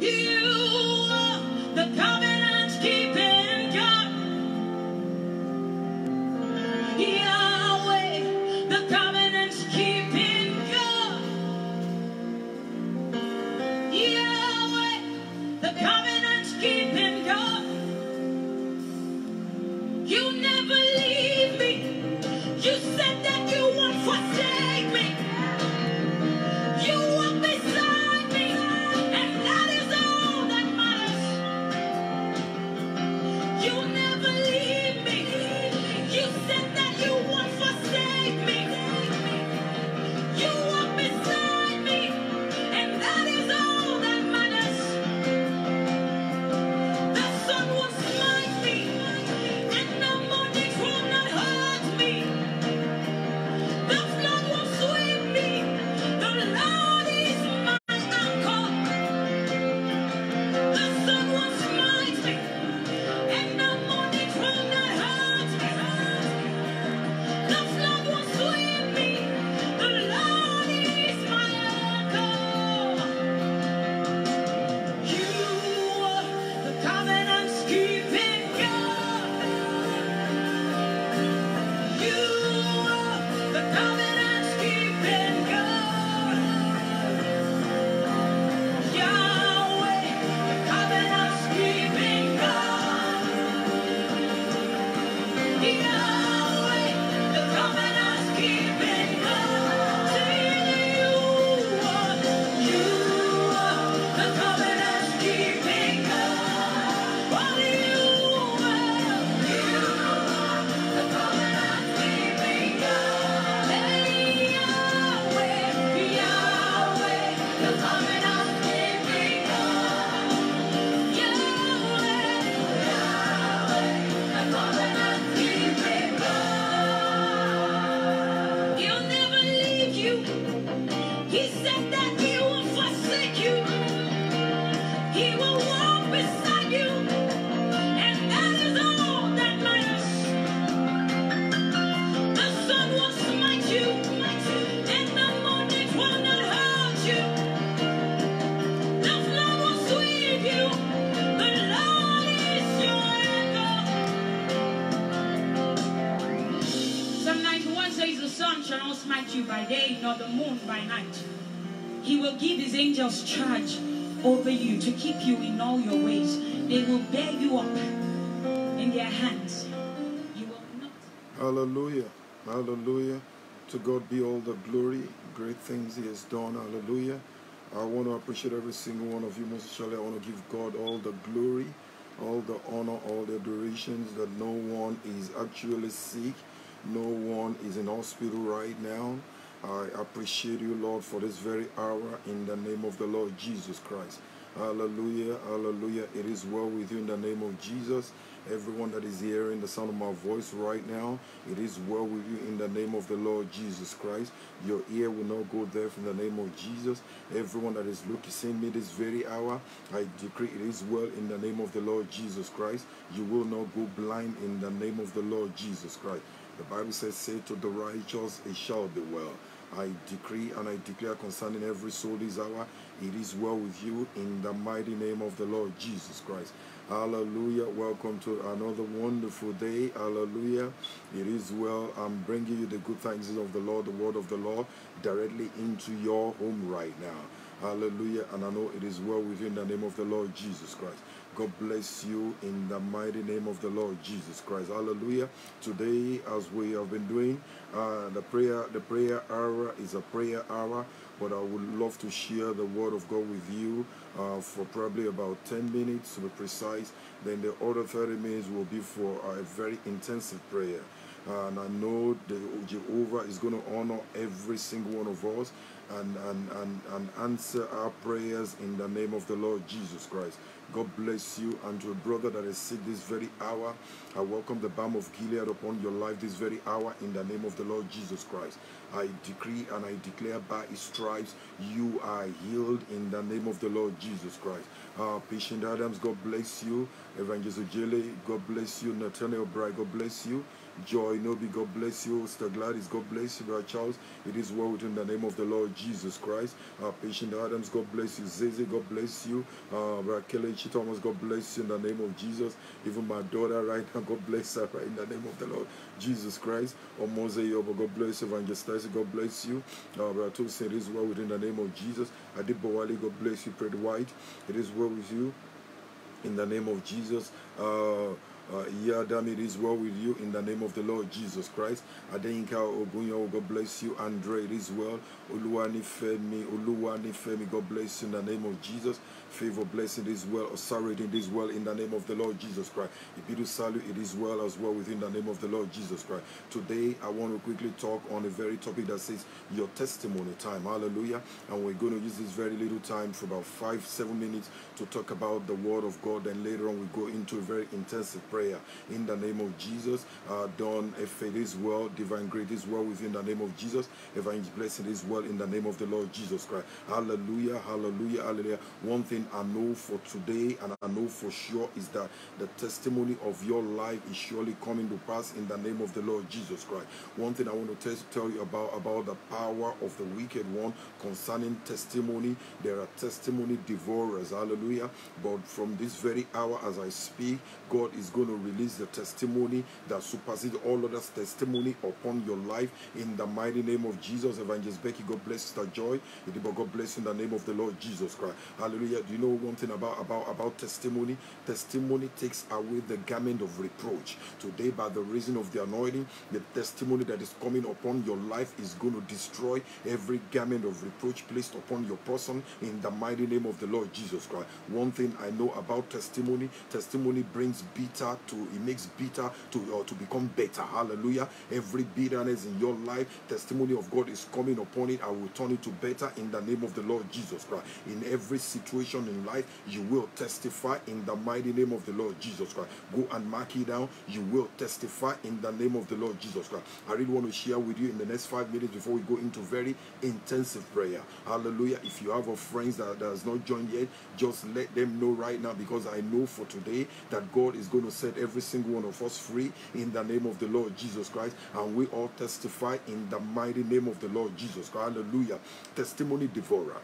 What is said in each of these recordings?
You are the covenant keeping you to keep you in all your ways. They will bear you up in their hands. You will not. Hallelujah. Hallelujah. To God be all the glory. Great things He has done. Hallelujah. I want to appreciate every single one of you. Most especially, I want to give God all the glory, all the honor, all the adorations that no one is actually sick. No one is in hospital right now. I appreciate you, Lord, for this very hour in the name of the Lord Jesus Christ. Hallelujah, hallelujah. It is well with you in the name of Jesus. Everyone that is hearing the sound of my voice right now, it is well with you in the name of the Lord Jesus Christ. Your ear will not go deaf in the name of Jesus. Everyone that is looking, seeing me this very hour, I decree it is well in the name of the Lord Jesus Christ. You will not go blind in the name of the Lord Jesus Christ. The Bible says, Say to the righteous, it shall be well. I decree and I declare concerning every soul this hour, it is well with you in the mighty name of the Lord Jesus Christ. Hallelujah. Welcome to another wonderful day. Hallelujah. It is well. I'm bringing you the good things of the Lord, the word of the Lord, directly into your home right now. Hallelujah. And I know it is well with you in the name of the Lord Jesus Christ. God bless you in the mighty name of the Lord Jesus Christ. Hallelujah. Today, as we have been doing, uh, the prayer, the prayer hour is a prayer hour, but I would love to share the word of God with you uh, for probably about 10 minutes to be precise. Then the other 30 minutes will be for a very intensive prayer. And I know the Jehovah is going to honor every single one of us and, and, and, and answer our prayers in the name of the Lord Jesus Christ. God bless you. And to a brother that is sick this very hour, I welcome the balm of Gilead upon your life this very hour in the name of the Lord Jesus Christ. I decree and I declare by his stripes, you are healed in the name of the Lord Jesus Christ. Uh, Patience Adams, God bless you. Evangelist Ojele, God bless you. Nathaniel Bright, God bless you. Joy Nobi, God bless you. Sister Gladys, God bless you. Brother Charles, it is well within the name of the Lord Jesus Christ. Uh, Patience Adams, God bless you. Zeze, God bless you. Uh, Brother Kelechi Thomas, God bless you in the name of Jesus. Even my daughter right now, God bless her right in the name of the Lord Jesus Christ. Omoze Yobo, God bless you. Evangelist God bless you. Uh, Brother Tosin, it is well within the name of Jesus. Adibowali, God bless you. Fred White, it is well with you in the name of Jesus. Uh, uh, Yadam, it is well with you in the name of the Lord Jesus Christ. Adenka Ogunyo, God bless you. Andre, it is well. Uluwani Femi, Uluwani Femi, God bless you in the name of Jesus. Favor, blessing, it is well. Authority, it is well in the name of the Lord Jesus Christ. Ibidu Salu, it is well as well within the name of the Lord Jesus Christ. Today, I want to quickly talk on a very topic that says your testimony time. Hallelujah. And we're going to use this very little time for about five, seven minutes to talk about the Word of God. And later on, we go into a very intensive prayer in the name of Jesus. Uh, if it is well, divine great is well within the name of Jesus. Evangelist blessing is well in the name of the Lord Jesus Christ. Hallelujah, hallelujah, hallelujah. One thing I know for today and I know for sure is that the testimony of your life is surely coming to pass in the name of the Lord Jesus Christ. One thing I want to tell you about about the power of the wicked one concerning testimony. There are testimony devourers. Hallelujah. But from this very hour as I speak, God is going to release the testimony that supersedes all others testimony upon your life in the mighty name of Jesus. Evangelist Becky, God bless Sister Joy. God bless in the name of the Lord Jesus Christ. Hallelujah. Do you know one thing about, about, about testimony? Testimony takes away the garment of reproach. Today, by the reason of the anointing, the testimony that is coming upon your life is going to destroy every garment of reproach placed upon your person in the mighty name of the Lord Jesus Christ. One thing I know about testimony, testimony brings bitter to it makes bitter to uh, to become better. Hallelujah. Every bitterness in your life, testimony of God is coming upon it. I will turn it to better in the name of the Lord Jesus Christ. In every situation in life, you will testify in the mighty name of the Lord Jesus Christ. Go and mark it down. You will testify in the name of the Lord Jesus Christ. I really want to share with you in the next five minutes before we go into very intensive prayer. Hallelujah. If you have a friend that, that has not joined yet, just let them know right now because I know for today that God is going to set every single one of us free in the name of the Lord Jesus Christ. And we all testify in the mighty name of the Lord Jesus Christ. Hallelujah. Testimony devourer.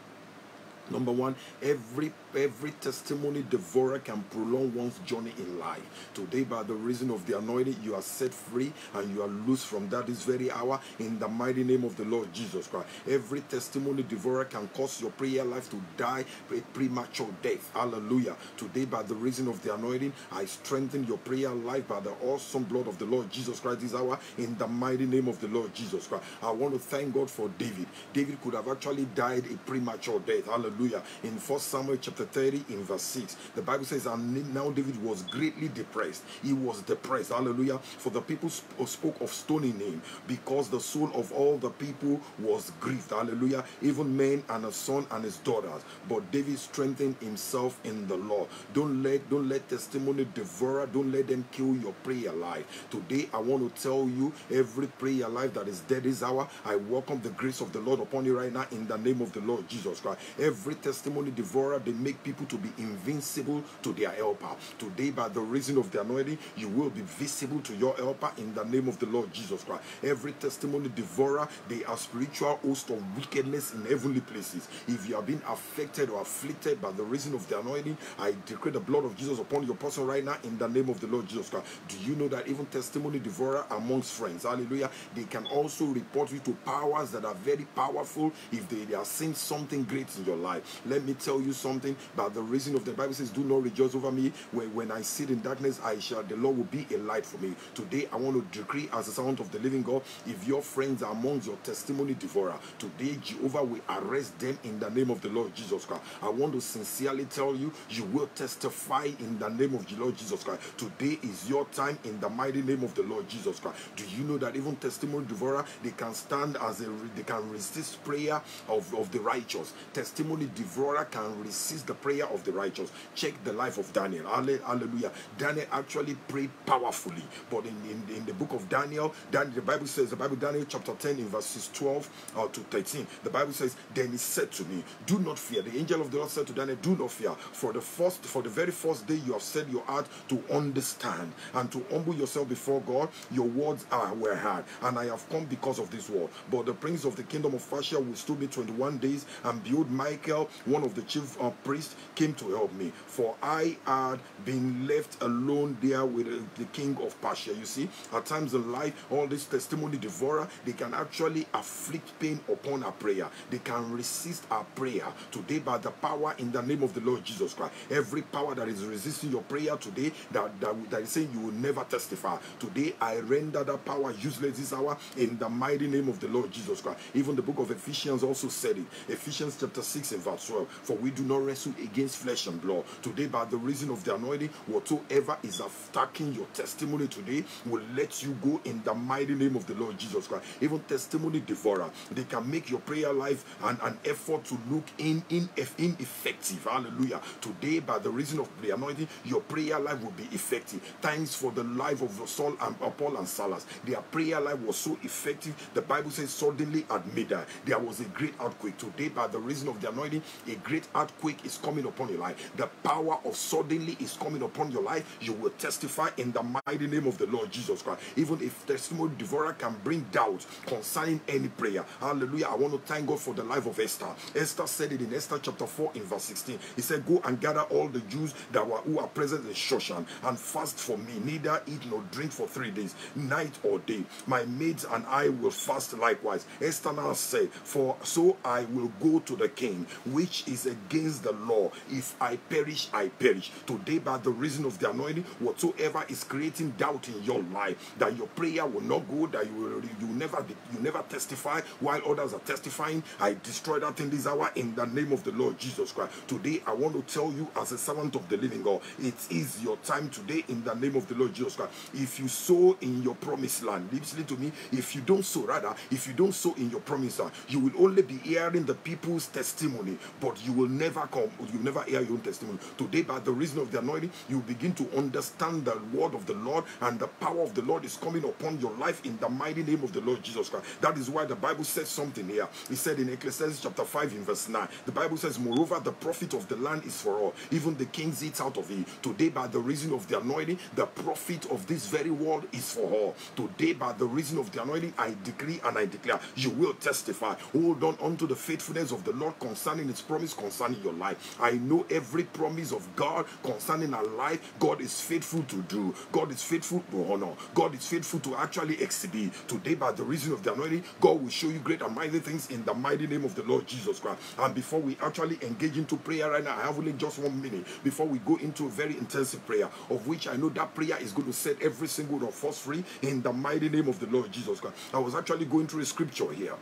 Number one, every every testimony devourer can prolong one's journey in life. Today, by the reason of the anointing, you are set free and you are loose from that this very hour in the mighty name of the Lord Jesus Christ. Every testimony devourer can cause your prayer life to die a premature death. Hallelujah. Today, by the reason of the anointing, I strengthen your prayer life by the awesome blood of the Lord Jesus Christ this hour in the mighty name of the Lord Jesus Christ. I want to thank God for David. David could have actually died a premature death. Hallelujah. In 1 Samuel chapter 30, in verse 6, the Bible says, And now David was greatly depressed. He was depressed. Hallelujah. For the people sp- uh, spoke of stoning him because the soul of all the people was grieved. Hallelujah. Even men and a son and his daughters. But David strengthened himself in the Lord. Don't let don't let testimony devour. Don't let them kill your prayer life. Today I want to tell you every prayer life that is dead this hour. I welcome the grace of the Lord upon you right now in the name of the Lord Jesus Christ. Every testimony devourer, they make people to be invincible to their helper. Today, by the reason of the anointing, you will be visible to your helper in the name of the Lord Jesus Christ. Every testimony devourer, they are spiritual host of wickedness in heavenly places. If you have been affected or afflicted by the reason of the anointing, I decree the blood of Jesus upon your person right now in the name of the Lord Jesus Christ. Do you know that even testimony devourer amongst friends, hallelujah, they can also report you to powers that are very powerful if they, they are seeing something great in your life. Let me tell you something about the reason of the Bible says, Do not rejoice over me. When, when I sit in darkness, I shall the Lord will be a light for me. Today I want to decree as a sound of the living God, if your friends are amongst your testimony devourer, today Jehovah will arrest them in the name of the Lord Jesus Christ. I want to sincerely tell you, you will testify in the name of the Lord Jesus Christ. Today is your time in the mighty name of the Lord Jesus Christ. Do you know that even testimony devourer, they can stand as a they can resist prayer of, of the righteous. Testimony testimony devourer can resist the prayer of the righteous. Check the life of Daniel. Hallelujah. Daniel actually prayed powerfully. But in, in, in the book of Daniel, Daniel, the Bible says, the Bible, Daniel chapter 10, in verses 12 uh, to 13, the Bible says, Then he said to me, Do not fear. The angel of the Lord said to Daniel, Do not fear. For the first, for the very first day you have set your heart to understand and to humble yourself before God, your words are were heard. And I have come because of this word. But the prince of the kingdom of Persia still be 21 days, and build Michael, one of the chief uh, priests, came to help me. For I had been left alone there with uh, the king of Persia. You see, at times in life, all this testimony devourer, they can actually afflict pain upon our prayer. They can resist our prayer today by the power in the name of the Lord Jesus Christ. Every power that is resisting your prayer today, that, that, that is saying you will never testify. Today, I render that power useless this hour in the mighty name of the Lord Jesus Christ. Even the book of Ephesians also said it. Ephesians chapter 6 and verse 12. For we do not wrestle against flesh and blood. Today, by the reason of the anointing, whatsoever is attacking your testimony today will let you go in the mighty name of the Lord Jesus Christ. Even testimony devourer, they can make your prayer life and an effort to look in, in ineffective. Hallelujah. Today, by the reason of the anointing, your prayer life will be effective. Thanks for the life of Saul and uh, Paul and Silas. Their prayer life was so effective. The Bible says suddenly at midnight there was a great earthquake. Today, by the reason of the anointing, a great earthquake is coming upon your life. The power of suddenly is coming upon your life. You will testify in the mighty name of the Lord Jesus Christ. Even if testimony devourer can bring doubt concerning any prayer. Hallelujah. I want to thank God for the life of Esther. Esther said it in Esther chapter 4 in verse 16. He said, Go and gather all the Jews that were who are present in Shushan and fast for me, neither eat nor drink for three days, night or day. My maids and I will fast likewise. Esther now said, For so I will go to the king, which is against the law. If I perish, I perish. Today, by the reason of the anointing, whatsoever is creating doubt in your life, that your prayer will not go, that you will you never you never testify while others are testifying. I destroy that in this hour in the name of the Lord Jesus Christ. Today, I want to tell you, as a servant of the living God, it is your time today in the name of the Lord Jesus Christ. If you sow in your promised land, listen to me. If you don't sow, rather, if you don't sow in your promised land, you will only be hearing the people's testimony, but you will never come, you will never hear your own testimony. Today, by the reason of the anointing, you begin to understand the word of the Lord, and the power of the Lord is coming upon your life in the mighty name of the Lord Jesus Christ. That is why the Bible says something here. He said in Ecclesiastes chapter 5 in verse 9, the Bible says, Moreover, the profit of the land is for all. Even the kings eat out of it. Today, by the reason of the anointing, the profit of this very world is for all. Today, by the reason of the anointing, I decree and I declare, you will testify. Hold on unto the faithfulness of the Lord concerning His promise concerning your life. I know every promise of God concerning our life, God is faithful to do. God is faithful to honor. God is faithful to actually exhibit. Today, by the reason of the anointing, God will show you great and mighty things in the mighty name of the Lord Jesus Christ. And before we actually engage into prayer right now, I have only just one minute before we go into a very intensive prayer, of which I know that prayer is going to set every single one of us free in the mighty name of the Lord Jesus Christ. I was actually going through a scripture here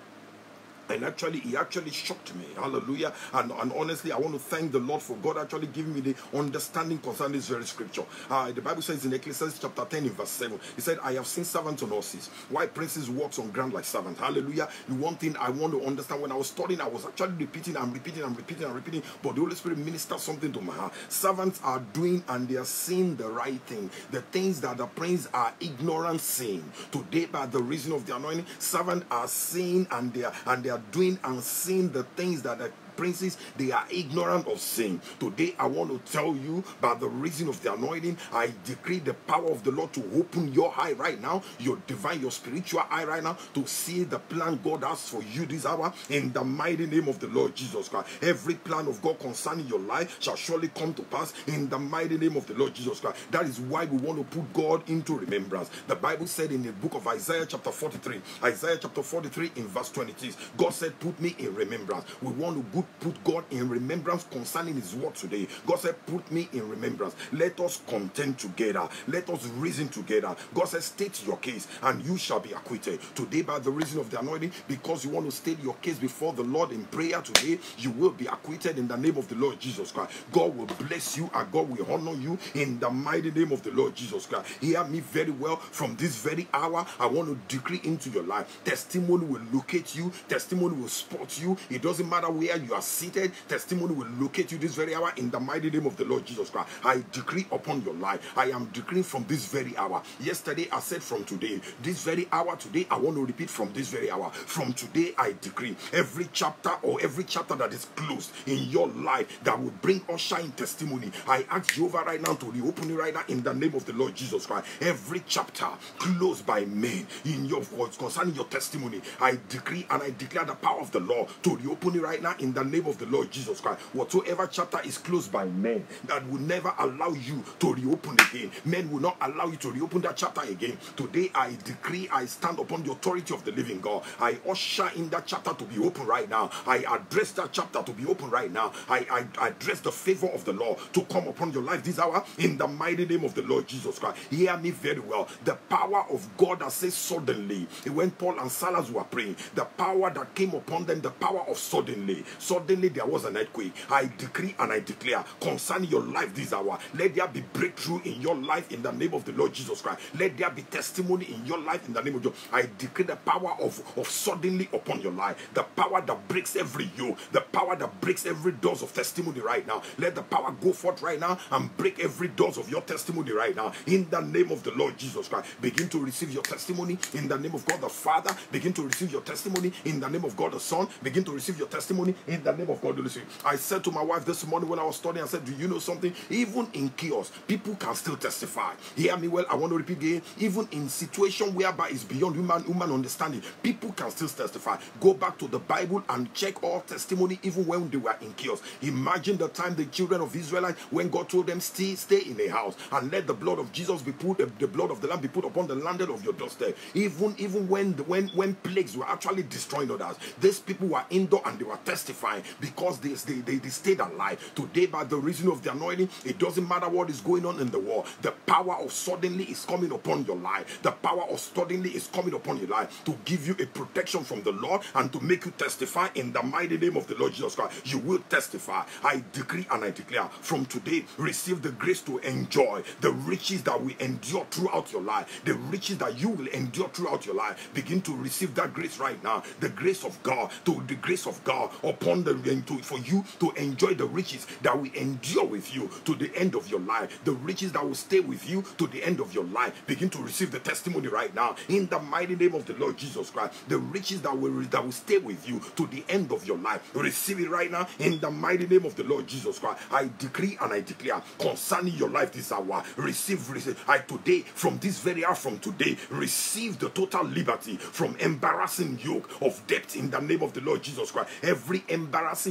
and actually he actually shocked me. Hallelujah. And, and honestly i want to thank the lord for god actually giving me the understanding concerning this very scripture. Uh, the bible says in ecclesiastes chapter 10 in verse 7 he said i have seen servants on horses. Why princes walks on ground like servants? Hallelujah. The one thing i want to understand when i was studying i was actually repeating and repeating and repeating and repeating but the holy spirit ministered something to my heart. Servants are doing and they are seeing the right thing. The things that the prince are ignorant seeing. Today by the reason of the anointing servants are seeing and they are and they are doing and seeing the things that the princes they are ignorant of sin. Today i want to tell you by the reason of the anointing i decree the power of the lord to open your eye right now your divine your spiritual eye right now to see the plan god has for you this hour in the mighty name of the lord jesus christ. Every plan of god concerning your life shall surely come to pass in the mighty name of the lord jesus christ. That is why we want to put god into remembrance. The bible said in the book of isaiah chapter 43 isaiah chapter 43 in verse 26 god said put me in remembrance. We want to put God in remembrance concerning His word today. God said, Put me in remembrance. Let us contend together. Let us reason together. God said, State your case and you shall be acquitted. Today, by the reason of the anointing, because you want to state your case before the Lord in prayer today, you will be acquitted in the name of the Lord Jesus Christ. God will bless you and God will honor you in the mighty name of the Lord Jesus Christ. Hear me very well from this very hour. I want to decree into your life. Testimony will locate you, testimony will spot you. It doesn't matter where you are are seated, testimony will locate you this very hour in the mighty name of the Lord Jesus Christ. I decree upon your life. I am decreeing from this very hour. Yesterday I said from today, this very hour today, I want to repeat from this very hour. From today, I decree every chapter or every chapter that is closed in your life that will bring us shine testimony. I ask Jehovah right now to reopen it right now in the name of the Lord Jesus Christ. Every chapter closed by men in your voice concerning your testimony, I decree and I declare the power of the Lord to reopen it right now in the name of the Lord Jesus Christ. Whatsoever chapter is closed by men that will never allow you to reopen again, men will not allow you to reopen that chapter again. Today, I decree, I stand upon the authority of the living God. I usher in that chapter to be open right now. I address that chapter to be open right now. I, I address the favor of the Lord to come upon your life this hour in the mighty name of the Lord Jesus Christ. Hear me very well. The power of God that says suddenly, when Paul and Silas were praying, the power that came upon them, the power of suddenly. Suddenly there was an earthquake. I decree and I declare concerning your life this hour, let there be breakthrough in your life in the name of the Lord Jesus Christ. Let there be testimony in your life in the name of Jesus. I decree the power of, of suddenly upon your life, the power that breaks every yoke, the power that breaks every doors of testimony right now. Let the power go forth right now and break every doors of your testimony right now. In the name of the Lord Jesus Christ, begin to receive your testimony in the name of God the Father. Begin to receive your testimony in the name of God the Son. Begin to receive your testimony in the name of God Spirit. I said to my wife this morning when I was studying, I said, Do you know something? Even in chaos, people can still testify. Hear me well. I want to repeat again. Even in situation whereby it's beyond human human understanding, people can still testify. Go back to the Bible and check all testimony, even when they were in chaos. Imagine the time the children of Israel, when God told them, stay, stay in a house and let the blood of Jesus be put, the blood of the Lamb be put upon the landing of your doorstep. Even even when when when plagues were actually destroying others, these people were indoor and they were testifying because they, they, they, they stayed alive. Today, by the reason of the anointing, it doesn't matter what is going on in the world. The power of suddenly is coming upon your life. The power of suddenly is coming upon your life to give you a protection from the Lord and to make you testify in the mighty name of the Lord Jesus Christ. You will testify. I decree and I declare from today, receive the grace to enjoy the riches that will endure throughout your life, the riches that you will endure throughout your life. Begin to receive that grace right now. The grace of God, to the grace of God upon the to, for you to enjoy the riches that will endure with you to the end of your life, the riches that will stay with you to the end of your life. Begin to receive the testimony right now in the mighty name of the Lord Jesus Christ. The riches that will that will stay with you to the end of your life. Receive it right now in the mighty name of the Lord Jesus Christ. I decree and I declare concerning your life this hour. Receive, receive. I today from this very hour from today receive the total liberty from embarrassing yoke of debt in the name of the Lord Jesus Christ. Every embarrassing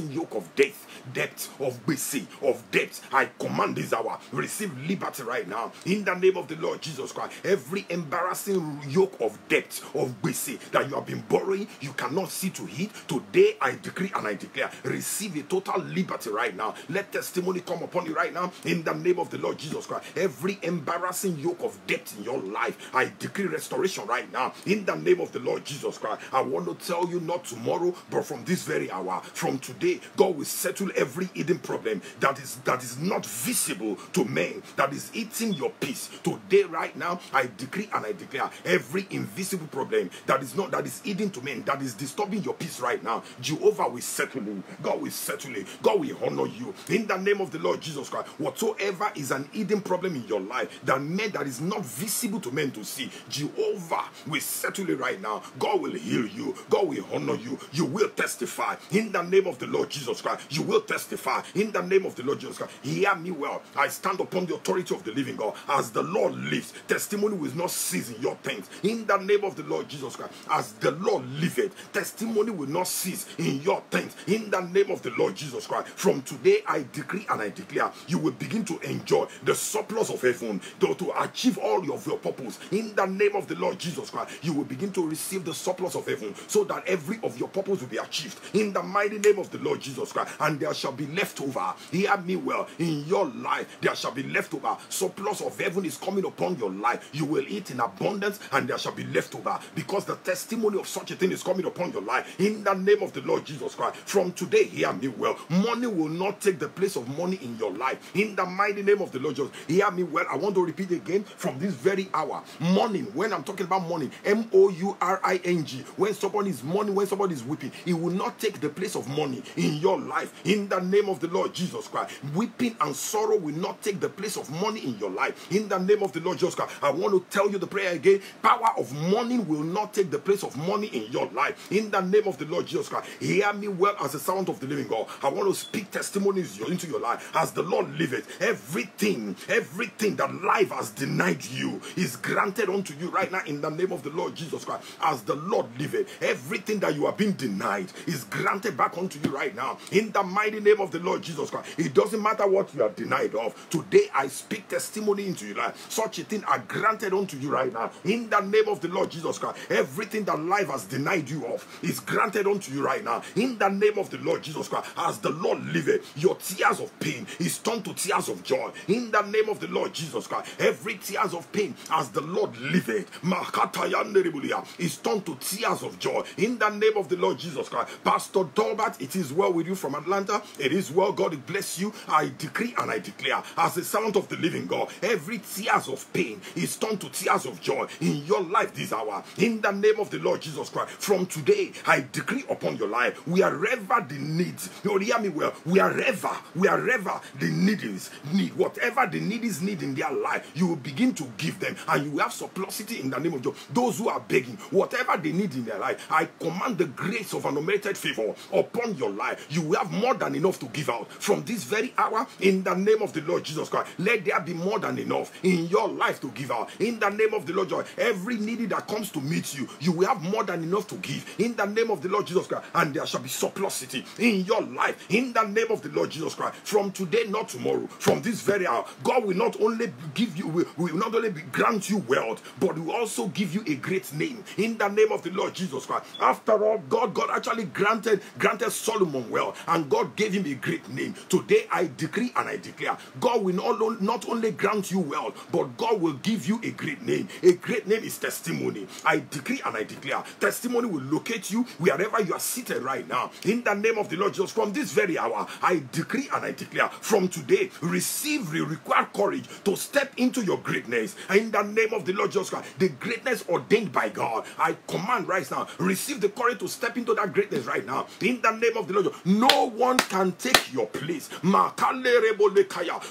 yoke of death, debt of BC, of debt, I command this hour receive liberty right now in the name of the Lord Jesus Christ. Every embarrassing yoke of debt of BC that you have been borrowing, you cannot see to eat. Today I decree and I declare receive a total liberty right now. Let testimony come upon you right now in the name of the Lord Jesus Christ. Every embarrassing yoke of debt in your life, I decree restoration right now in the name of the Lord Jesus Christ. I want to tell you not tomorrow, but from this very hour, from today, God will settle every hidden problem that is that is not visible to men, that is eating your peace. Today, right now, I decree and I declare every invisible problem that is not that is hidden to men, that is disturbing your peace right now. Jehovah will settle it. God will settle it. God will honor you in the name of the Lord Jesus Christ. Whatsoever is an hidden problem in your life that men that is not visible to men to see, Jehovah will settle it right now. God will heal you. God will honor you. You will testify in the name of the Lord Jesus Christ. You will testify in the name of the Lord Jesus Christ. Hear me well. I stand upon the authority of the living God. As the Lord lives, testimony will not cease in your things. In the name of the Lord Jesus Christ. As the Lord liveth, testimony will not cease in your things. In the name of the Lord Jesus Christ. From today, I decree and I declare you will begin to enjoy the surplus of heaven to, to achieve all of your purpose. In the name of the Lord Jesus Christ, you will begin to receive the surplus of heaven so that every of your purpose will be achieved. In the mighty name of the Lord Jesus Christ, and there shall be leftover. Hear me well. In your life, there shall be leftover. Surplus of heaven is coming upon your life. You will eat in abundance, and there shall be leftover because the testimony of such a thing is coming upon your life. In the name of the Lord Jesus Christ, from today, hear me well. Money will not take the place of money in your life. In the mighty name of the Lord Jesus, hear me well. I want to repeat again from this very hour. Morning, when I'm talking about money, M O U R I N G, when someone is mourning, when somebody is weeping, it will not take the place of money in your life. In the name of the Lord Jesus Christ, weeping and sorrow will not take the place of money in your life. In the name of the Lord Jesus Christ, I want to tell you the prayer again. Power of money will not take the place of money in your life. In the name of the Lord Jesus Christ, hear me well as a sound of the living God. I want to speak testimonies into your life as the Lord liveth. Everything, everything that life has denied you is granted unto you right now in the name of the Lord Jesus Christ. As the Lord liveth, everything that you have been denied is granted back unto you right now in the mighty name of the Lord Jesus Christ. It doesn't matter what you are denied of. Today I speak testimony into your life. Such a thing are granted unto you right now in the name of the Lord Jesus Christ. Everything that life has denied you of is granted unto you right now in the name of the Lord Jesus Christ. As the Lord liveth, your tears of pain is turned to tears of joy in the name of the Lord Jesus Christ. Every tears of pain as the Lord liveth, is turned to tears of joy in the name of the Lord Jesus Christ. Pastor Dolbert, it is well with you from Atlanta. It is well. God bless you. I decree and I declare, as the sound of the living God, every tears of pain is turned to tears of joy in your life this hour. In the name of the Lord Jesus Christ. From today, I decree upon your life, wherever the needs, you hear me well, wherever, wherever the need is, need, whatever the need is need in their life, you will begin to give them and you will have surplusity in the name of God. Those who are begging, whatever they need in their life, I command the grace of unmerited favor upon your life. You will have more than enough to give out from this very hour in the name of the Lord Jesus Christ. Let there be more than enough in your life to give out in the name of the Lord. Every needy that comes to meet you, you will have more than enough to give in the name of the Lord Jesus Christ, and there shall be surplusity in your life in the name of the Lord Jesus Christ. From today, not tomorrow, from this very hour, God will not only give you, will, will not only grant you wealth, but will also give you a great name in the name of the Lord Jesus Christ. After all, God, God actually granted granted Solomon well, and God gave him a great name. Today, I decree and I declare, God will not, not only grant you well, but God will give you a great name. A great name is testimony. I decree and I declare, testimony will locate you wherever you are seated right now. In the name of the Lord Jesus, from this very hour, I decree and I declare, from today, receive the required courage to step into your greatness. In the name of the Lord Jesus Christ, the greatness ordained by God, I command right now, receive the courage to step into that greatness right now. In the name of the Lord, no one can take your place.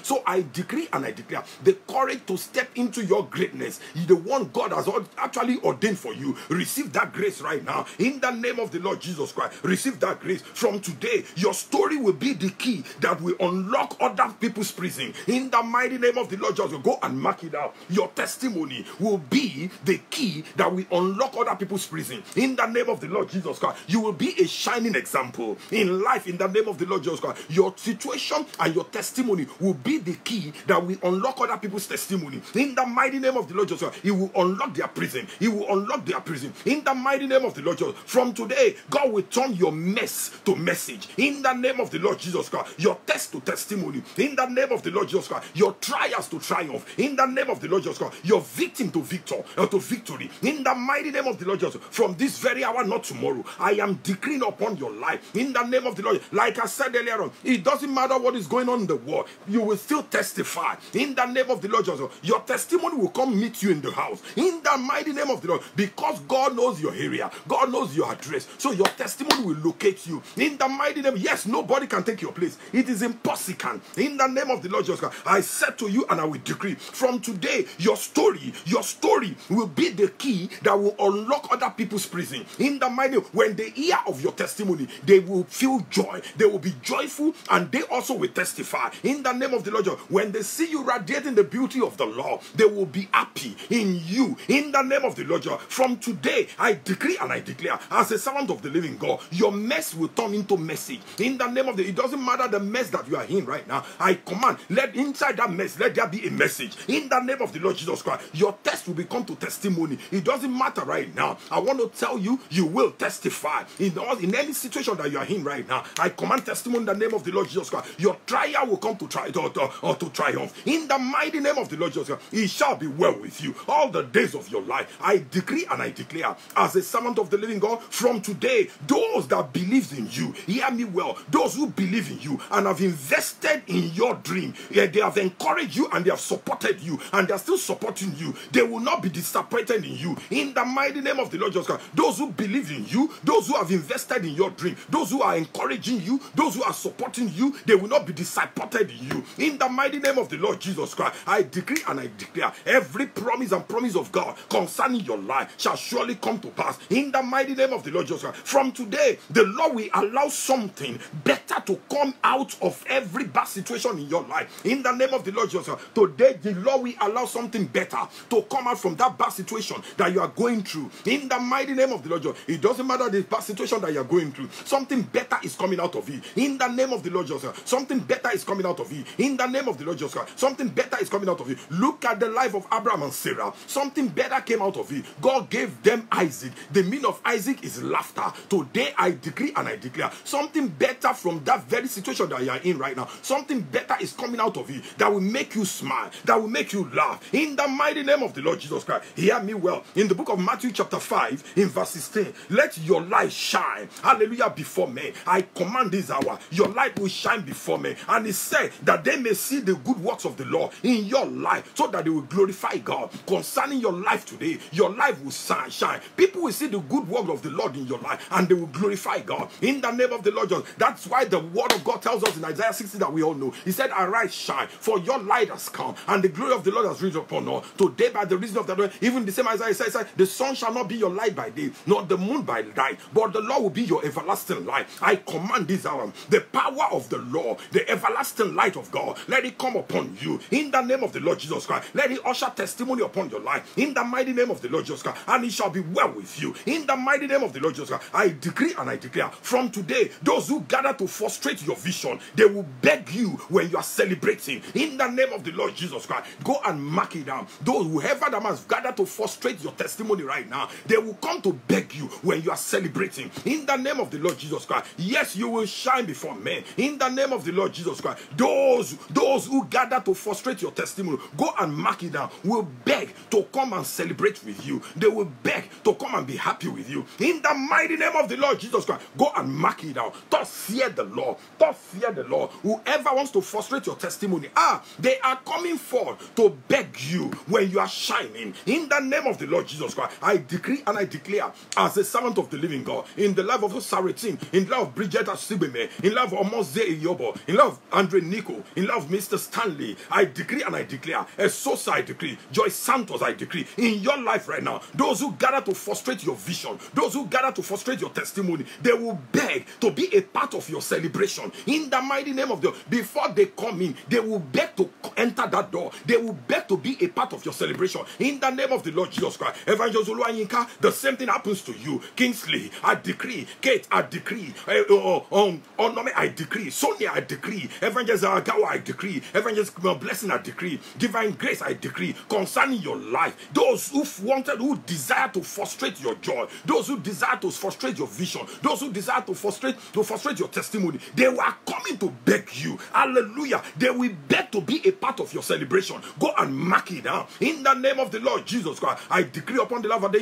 So I decree and I declare the courage to step into your greatness, the one God has actually ordained for you. Receive that grace right now. In the name of the Lord Jesus Christ, receive that grace. From today, your story will be the key that will unlock other people's prison. In the mighty name of the Lord Jesus, go and mark it out. Your testimony will be the key that will unlock other people's prison. In the name of the Lord Jesus Christ, you will be a shining example in life. In the name of the Lord Jesus Christ, your situation and your testimony will be the key that will unlock other people's testimony. In the mighty name of the Lord Jesus Christ, He will unlock their prison. He will unlock their prison. In the mighty name of the Lord Jesus, from today, God will turn your mess to message. In the name of the Lord Jesus Christ, your test to testimony. In the name of the Lord Jesus Christ, your trials to triumph. In the name of the Lord Jesus Christ, your victim to victor or to victory. In the mighty name of the Lord Jesus, from this very hour, not tomorrow, I am decreeing upon your life. In the name of the Lord, like I said earlier on, it doesn't matter what is going on in the world, you will still testify. In the name of the Lord Jesus, your testimony will come meet you in the house. In the mighty name of the Lord, because God knows your area, God knows your address, so your testimony will locate you. In the mighty name, yes, nobody can take your place. It is impossible. In the name of the Lord Jesus, I said to you, and I will decree from today, your story, your story will be the key that will unlock other people's prison. In the mighty, when they hear of your testimony, they will feel joy. They will be joyful, and they also will testify. In the name of the Lord, when they see you radiating the beauty of the law, they will be happy in you. In the name of the Lord, from today, I decree and I declare, as a servant of the living God, your mess will turn into message. In the name of the, it doesn't matter the mess that you are in right now. I command, let inside that mess, let there be a message. In the name of the Lord Jesus Christ, your test will become to testimony. It doesn't matter right now. I want to tell you, you will testify in all, in any situation that you are in right now. I command testimony in the name of the Lord Jesus Christ. Your trial will come to try to, to, to triumph. In the mighty name of the Lord Jesus Christ, it shall be well with you all the days of your life. I decree and I declare, as a servant of the living God, from today, those that believe in you, hear me well, those who believe in you and have invested in your dream, yeah, they have encouraged you and they have supported you and they are still supporting you. They will not be disappointed in you. In the mighty name of the Lord Jesus Christ, those who believe in you, those who have invested in your dream, those who are encouraging you, those who are supporting you, they will not be disappointed in you. In the mighty name of the Lord Jesus Christ, I decree and I declare every promise and promise of God concerning your life shall surely come to pass. In the mighty name of the Lord Jesus Christ, from today, the Lord will allow something better to come out of every bad situation in your life. In the name of the Lord Jesus Christ, today the Lord will allow something better to come out from that bad situation that you are going through. In the mighty name of the Lord Jesus, it doesn't matter the bad situation that you are going through. Something better is coming out of it. In the name of the Lord Jesus, something better is coming out of it. In the name of the Lord Jesus, something better is coming out of it. Look at the life of Abraham and Sarah. Something better came out of it. God gave them Isaac. The meaning of Isaac is laughter. Today I decree and I declare something better from that very situation that you are in right now. Something better is coming out of it that will make you smile, that will make you laugh. In the mighty name of the Lord Jesus Christ, hear me well. In the book of Matthew, chapter 5, in verse 16, let your light shine. Hallelujah me. I command this hour, your light will shine before me. And he said that they may see the good works of the Lord in your life so that they will glorify God. Concerning your life today, your life will shine. People will see the good work of the Lord in your life and they will glorify God. In the name of the Lord, that's why the word of God tells us in Isaiah 60 that we all know. He said, Arise, shine, for your light has come, and the glory of the Lord has risen upon us. Today, by the reason of that, even the same Isaiah says, The sun shall not be your light by day, nor the moon by night, but the Lord will be your everlasting light. I command this hour, the power of the Lord, the everlasting light of God, let it come upon you. In the name of the Lord Jesus Christ, let it usher testimony upon your life. In the mighty name of the Lord Jesus Christ, and it shall be well with you. In the mighty name of the Lord Jesus Christ, I decree and I declare from today, those who gather to frustrate your vision, they will beg you when you are celebrating. In the name of the Lord Jesus Christ, go and mark it down. Those whoever that has gathered to frustrate your testimony right now, they will come to beg you when you are celebrating. In the name of the Lord Jesus Christ, yes, you will shine before men. In the name of the Lord Jesus Christ, those those who gather to frustrate your testimony, go and mark it down. Will beg to come and celebrate with you. They will beg to come and be happy with you. In the mighty name of the Lord Jesus Christ, go and mark it down. Thus fear the Lord. Thus fear the Lord. Whoever wants to frustrate your testimony, ah, they are coming forth to beg you when you are shining. In the name of the Lord Jesus Christ, I decree and I declare as a servant of the living God in the life of Saritin, in love Bridget Asibeme, in love Omoze Iyobo, in love Andre Nico, in love Mr. Stanley. I decree and I declare, a Sosa I decree, Joyce Santos I decree, in your life right now, those who gather to frustrate your vision, those who gather to frustrate your testimony, they will beg to be a part of your celebration. In the mighty name of the before they come in, they will beg to enter that door. They will beg to be a part of your celebration. In the name of the Lord Jesus Christ. Evangelist Oluwayinka, the same thing happens to you. Kingsley, I decree. Kate, I decree. Uh, uh, um, Onome, I decree. Sonia, I decree. Evangelist Agawa, I decree. Evangelist Blessing, I decree. Divine grace, I decree. Concerning your life, those who wanted, who desire to frustrate your joy, those who desire to frustrate your vision, those who desire to frustrate to frustrate your testimony, they were coming to beg you. Hallelujah. They will beg to be a part of your celebration. Go and mark it down. In the name of the Lord Jesus Christ, I decree upon the love of the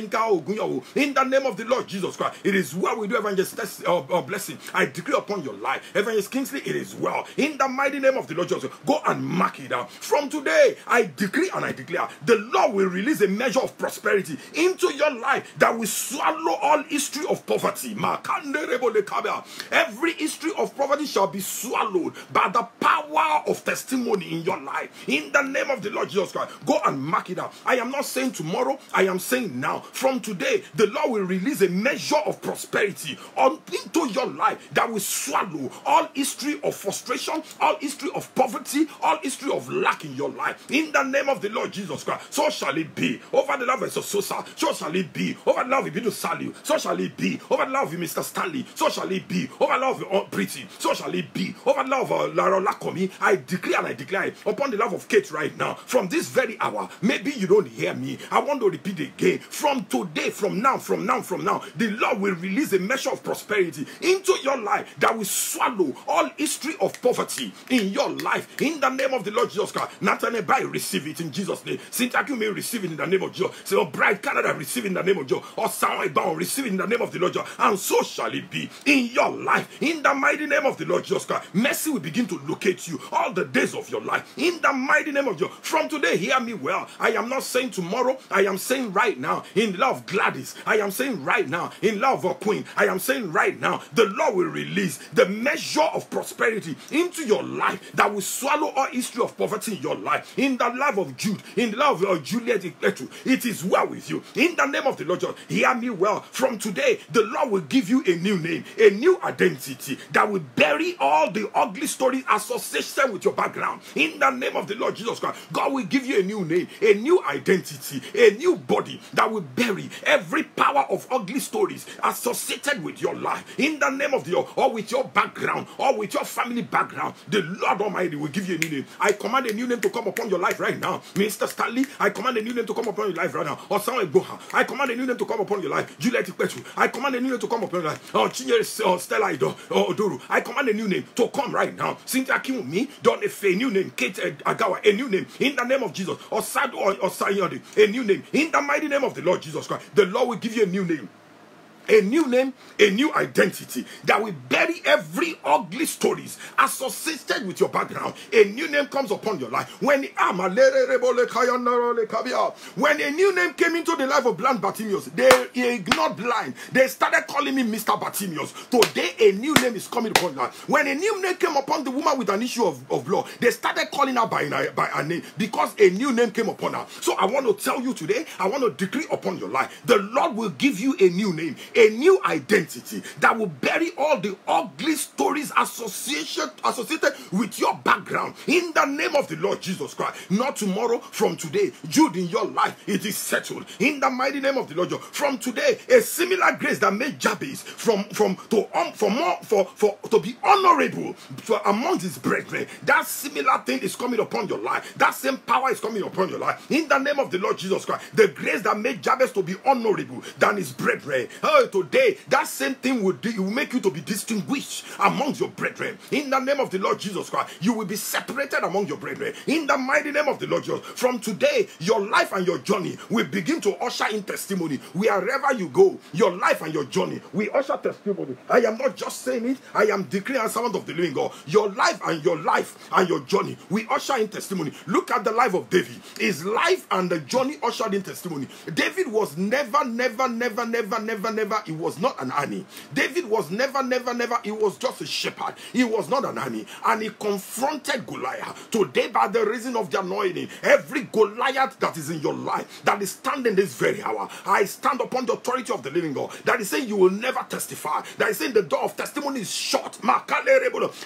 In the name of the Lord Jesus Christ, it is well we do evangelist uh, uh, blessing. I decree upon your life, evangelist Kingsley, it is well. In the mighty name of the Lord Jesus, go and mark it down. From today, I decree and I declare the Lord will release a measure of prosperity into your life that will swallow all history of poverty. Every history of poverty shall be swallowed by the power of testimony in your life. In the name of the Lord Jesus Christ, go and mark it out. I am not saying tomorrow, I am saying now. From today, the Lord will release a measure of prosperity on, into your life that will swallow all history of frustration, all history of poverty, all history of lack in your life. In the name of the Lord Jesus Christ, so shall it be. Over the love of Sosa, so shall it be. Over the love of Ibidu Saliu, so shall it be. Over the love of Mr. Stanley, so shall it be. Over the love of Pretty, so shall it be. Over the love of Lara Lakomi, I decree and I declare upon the love of Kate right now. From this very hour, maybe you don't hear me. I want to repeat again. From today, from now, from now, from now, the Lord will release a measure of prosperity into your life that will swallow all history of poverty in your life. In the name of the Lord Jesus Christ, Nathaniel Bai receive it in Jesus' name. Sintaku may receive it in the name of Jesus. Say, oh, Bright Canada receive it in the name of Jesus. Or Sound Bound receive it in the name of the Lord Jesus. And so shall it be in your life. In the mighty name of the Lord Jesus Christ, mercy will begin to locate you all the days of your life. In the mighty name of Jesus. From today, hear me well. I am not saying tomorrow. I am saying right now. In love, Gladys. I am saying right now. In love Queen. I am saying right now. The Lord will release the measure of prosperity into your life that will swallow all history of poverty in your life. In the life of Jude. In the life of Juliet It is well with you. In the name of the Lord, hear me well. From today, the Lord will give you a new name, a new identity that will bury all the ugly stories associated with your background. In the name of the Lord Jesus Christ, God will give you a new name, a new identity, a new body that will bury every power of ugly stories associated with your life. In the name of the Lord, or with your background, or with your family background, the Lord Almighty will give you a new name. I command a new name to come upon your life right now. Mr. Stanley, I command a new name to come upon your life right now. Or Samuel Boha, I command a new name to come upon your life. Juliet Ikpetu, I command a new name to come upon your life. Oh, Chinyere or Stella Ido, or Oduru, I command a new name to come right now. Cynthia Kimumi, Don Efe, a new name. Kate uh, Agawa, a new name. In the name of Jesus. Or Sad or, a new name. In the mighty name of the Lord Jesus Christ, the Lord will give you a new name a new name, a new identity that will bury every ugly stories associated with your background. A new name comes upon your life. When when a new name came into the life of blind Bartimaeus, they ignored blind. They started calling me Mr. Bartimaeus. Today, a new name is coming upon life. When a new name came upon the woman with an issue of, of blood, they started calling her by, by her name because a new name came upon her. So I want to tell you today, I want to decree upon your life, the Lord will give you a new name, a new identity that will bury all the ugly stories associated associated with your background in the name of the Lord Jesus Christ. Not tomorrow, from today, Jude in your life, it is settled in the mighty name of the Lord. From today, a similar grace that made Jabez from from to um, for more for for to be honorable for among his brethren. That similar thing is coming upon your life. That same power is coming upon your life in the name of the Lord Jesus Christ. The grace that made Jabez to be honorable than his brethren. Today that same thing will, do, will make you to be distinguished among your brethren. In the name of the Lord Jesus Christ, you will be separated among your brethren. In the mighty name of the Lord Jesus, from today, your life and your journey will begin to usher in testimony. Wherever you go, your life and your journey will usher testimony. I am not just saying it, I am declaring as servant of the living God. Your life and your life and your journey will usher in testimony. Look at the life of David. His life and the journey ushered in testimony. David was never, never, never, never, never, never, he was not an army. David was never, never, never, he was just a shepherd. He was not an army. And he confronted Goliath. Today, by the reason of the anointing, every Goliath that is in your life, that is standing this very hour, I stand upon the authority of the living God. That is saying you will never testify. That is saying the door of testimony is shut.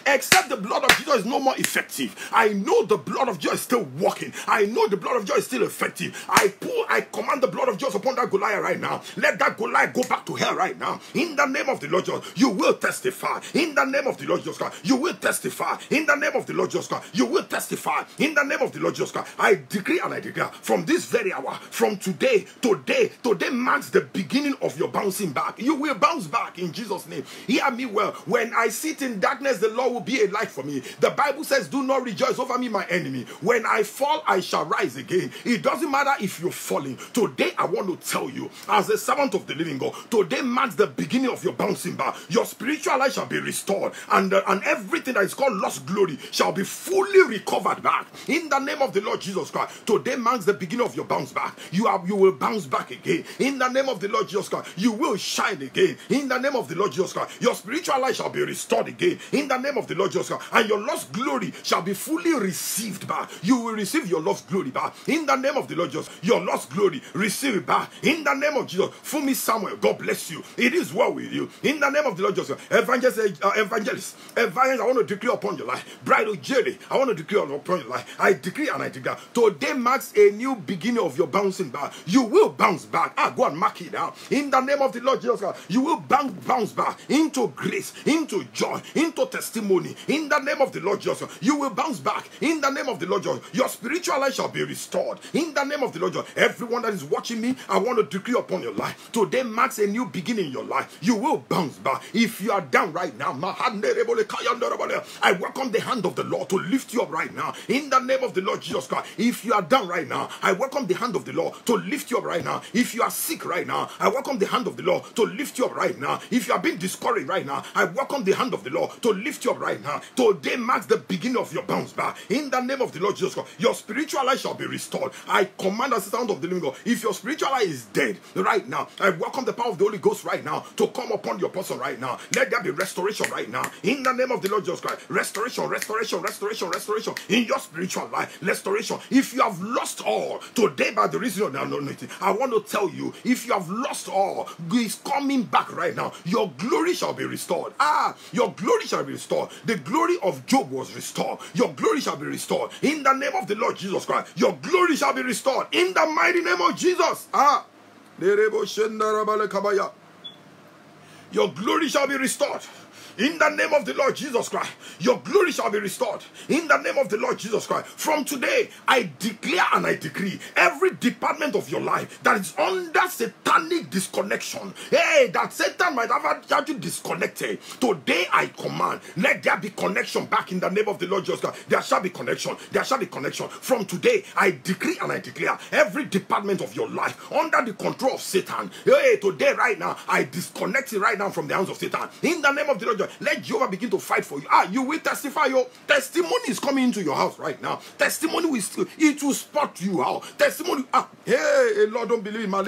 Except the blood of Jesus is no more effective. I know the blood of Jesus is still working. I know the blood of Jesus is still effective. I pull, I command the blood of Jesus upon that Goliath right now. Let that Goliath go back to hell right now. In the name of the Lord Jesus, you will testify. In the name of the Lord Jesus you will testify. In the name of the Lord Jesus you will testify. In the name of the Lord Jesus I decree and I declare from this very hour, from today, today, today marks the beginning of your bouncing back. You will bounce back in Jesus' name. Hear me well. When I sit in darkness, the Lord will be a light for me. The Bible says, Do not rejoice over me, my enemy. When I fall, I shall rise again. It doesn't matter if you're falling. Today, I want to tell you, as a servant of the living God, today marks the beginning of your bouncing back. Your spiritual life shall be restored, and, uh, and everything that is called lost glory shall be fully recovered back. In the name of the Lord Jesus Christ, today marks the beginning of your bounce back. You are you will bounce back again. In the name of the Lord Jesus Christ, you will shine again. In the name of the Lord Jesus Christ, your spiritual life shall be restored again. In the name of the Lord Jesus Christ, and your lost glory shall be fully received back. You will receive your lost glory back. In the name of the Lord Jesus, your lost glory, receive it back. In the name of Jesus, for me, Samuel, God bless you. It is well with you. In the name of the Lord Jesus, evangelist, uh, evangelist, evangelist, I want to declare upon your life. Bridal Jerry, I want to declare upon your life. I decree and I declare. Today marks a new beginning of your bouncing back. You will bounce back. Ah, go and mark it down. In the name of the Lord Jesus you will bounce, bounce back into grace, into joy, into testimony. In the name of the Lord Jesus, you will bounce back. In the name of the Lord Jesus, your spiritual life shall be restored. In the name of the Lord Jesus, everyone that is watching me, I want to decree upon your life. Today marks a new new beginning in your life. You will bounce back. If you are down right now, I welcome the hand of the Lord to lift you up right now. In the name of the Lord Jesus Christ. If you are down right now, I welcome the hand of the Lord to lift you up right now. If you are sick right now, I welcome the hand of the Lord to lift you up right now. If you are being discouraged right now, I welcome the hand of the Lord to lift you up right now. Today marks the beginning of your bounce back. In the name of the Lord Jesus Christ, your spiritual life shall be restored. I command as the sound of the living God. If your spiritual life is dead right now, I welcome the power of the Holy Ghost right now to come upon your person right now. Let there be restoration right now. In the name of the Lord Jesus Christ, restoration, restoration, restoration, restoration in your spiritual life. Restoration. If you have lost all today by the reason of the anointing, I want to tell you, if you have lost all, is coming back right now. Your glory shall be restored. Ah, your glory shall be restored. The glory of Job was restored. Your glory shall be restored. In the name of the Lord Jesus Christ, your glory shall be restored. In the mighty name of Jesus. Ah. Your glory shall be restored. In the name of the Lord Jesus Christ, your glory shall be restored. In the name of the Lord Jesus Christ, from today, I declare and I decree every department of your life that is under satanic disconnection, hey, that Satan might have had you disconnected. Today, I command, let there be connection back in the name of the Lord Jesus Christ. There shall be connection. There shall be connection. From today, I decree and I declare every department of your life under the control of Satan. Hey, today, right now, I disconnect it right now from the hands of Satan. In the name of the Lord let Jehovah begin to fight for you. Ah, you will testify. Your testimony is coming into your house right now. Testimony will still, it will spot you out. Testimony. Ah, hey, Lord, don't believe me.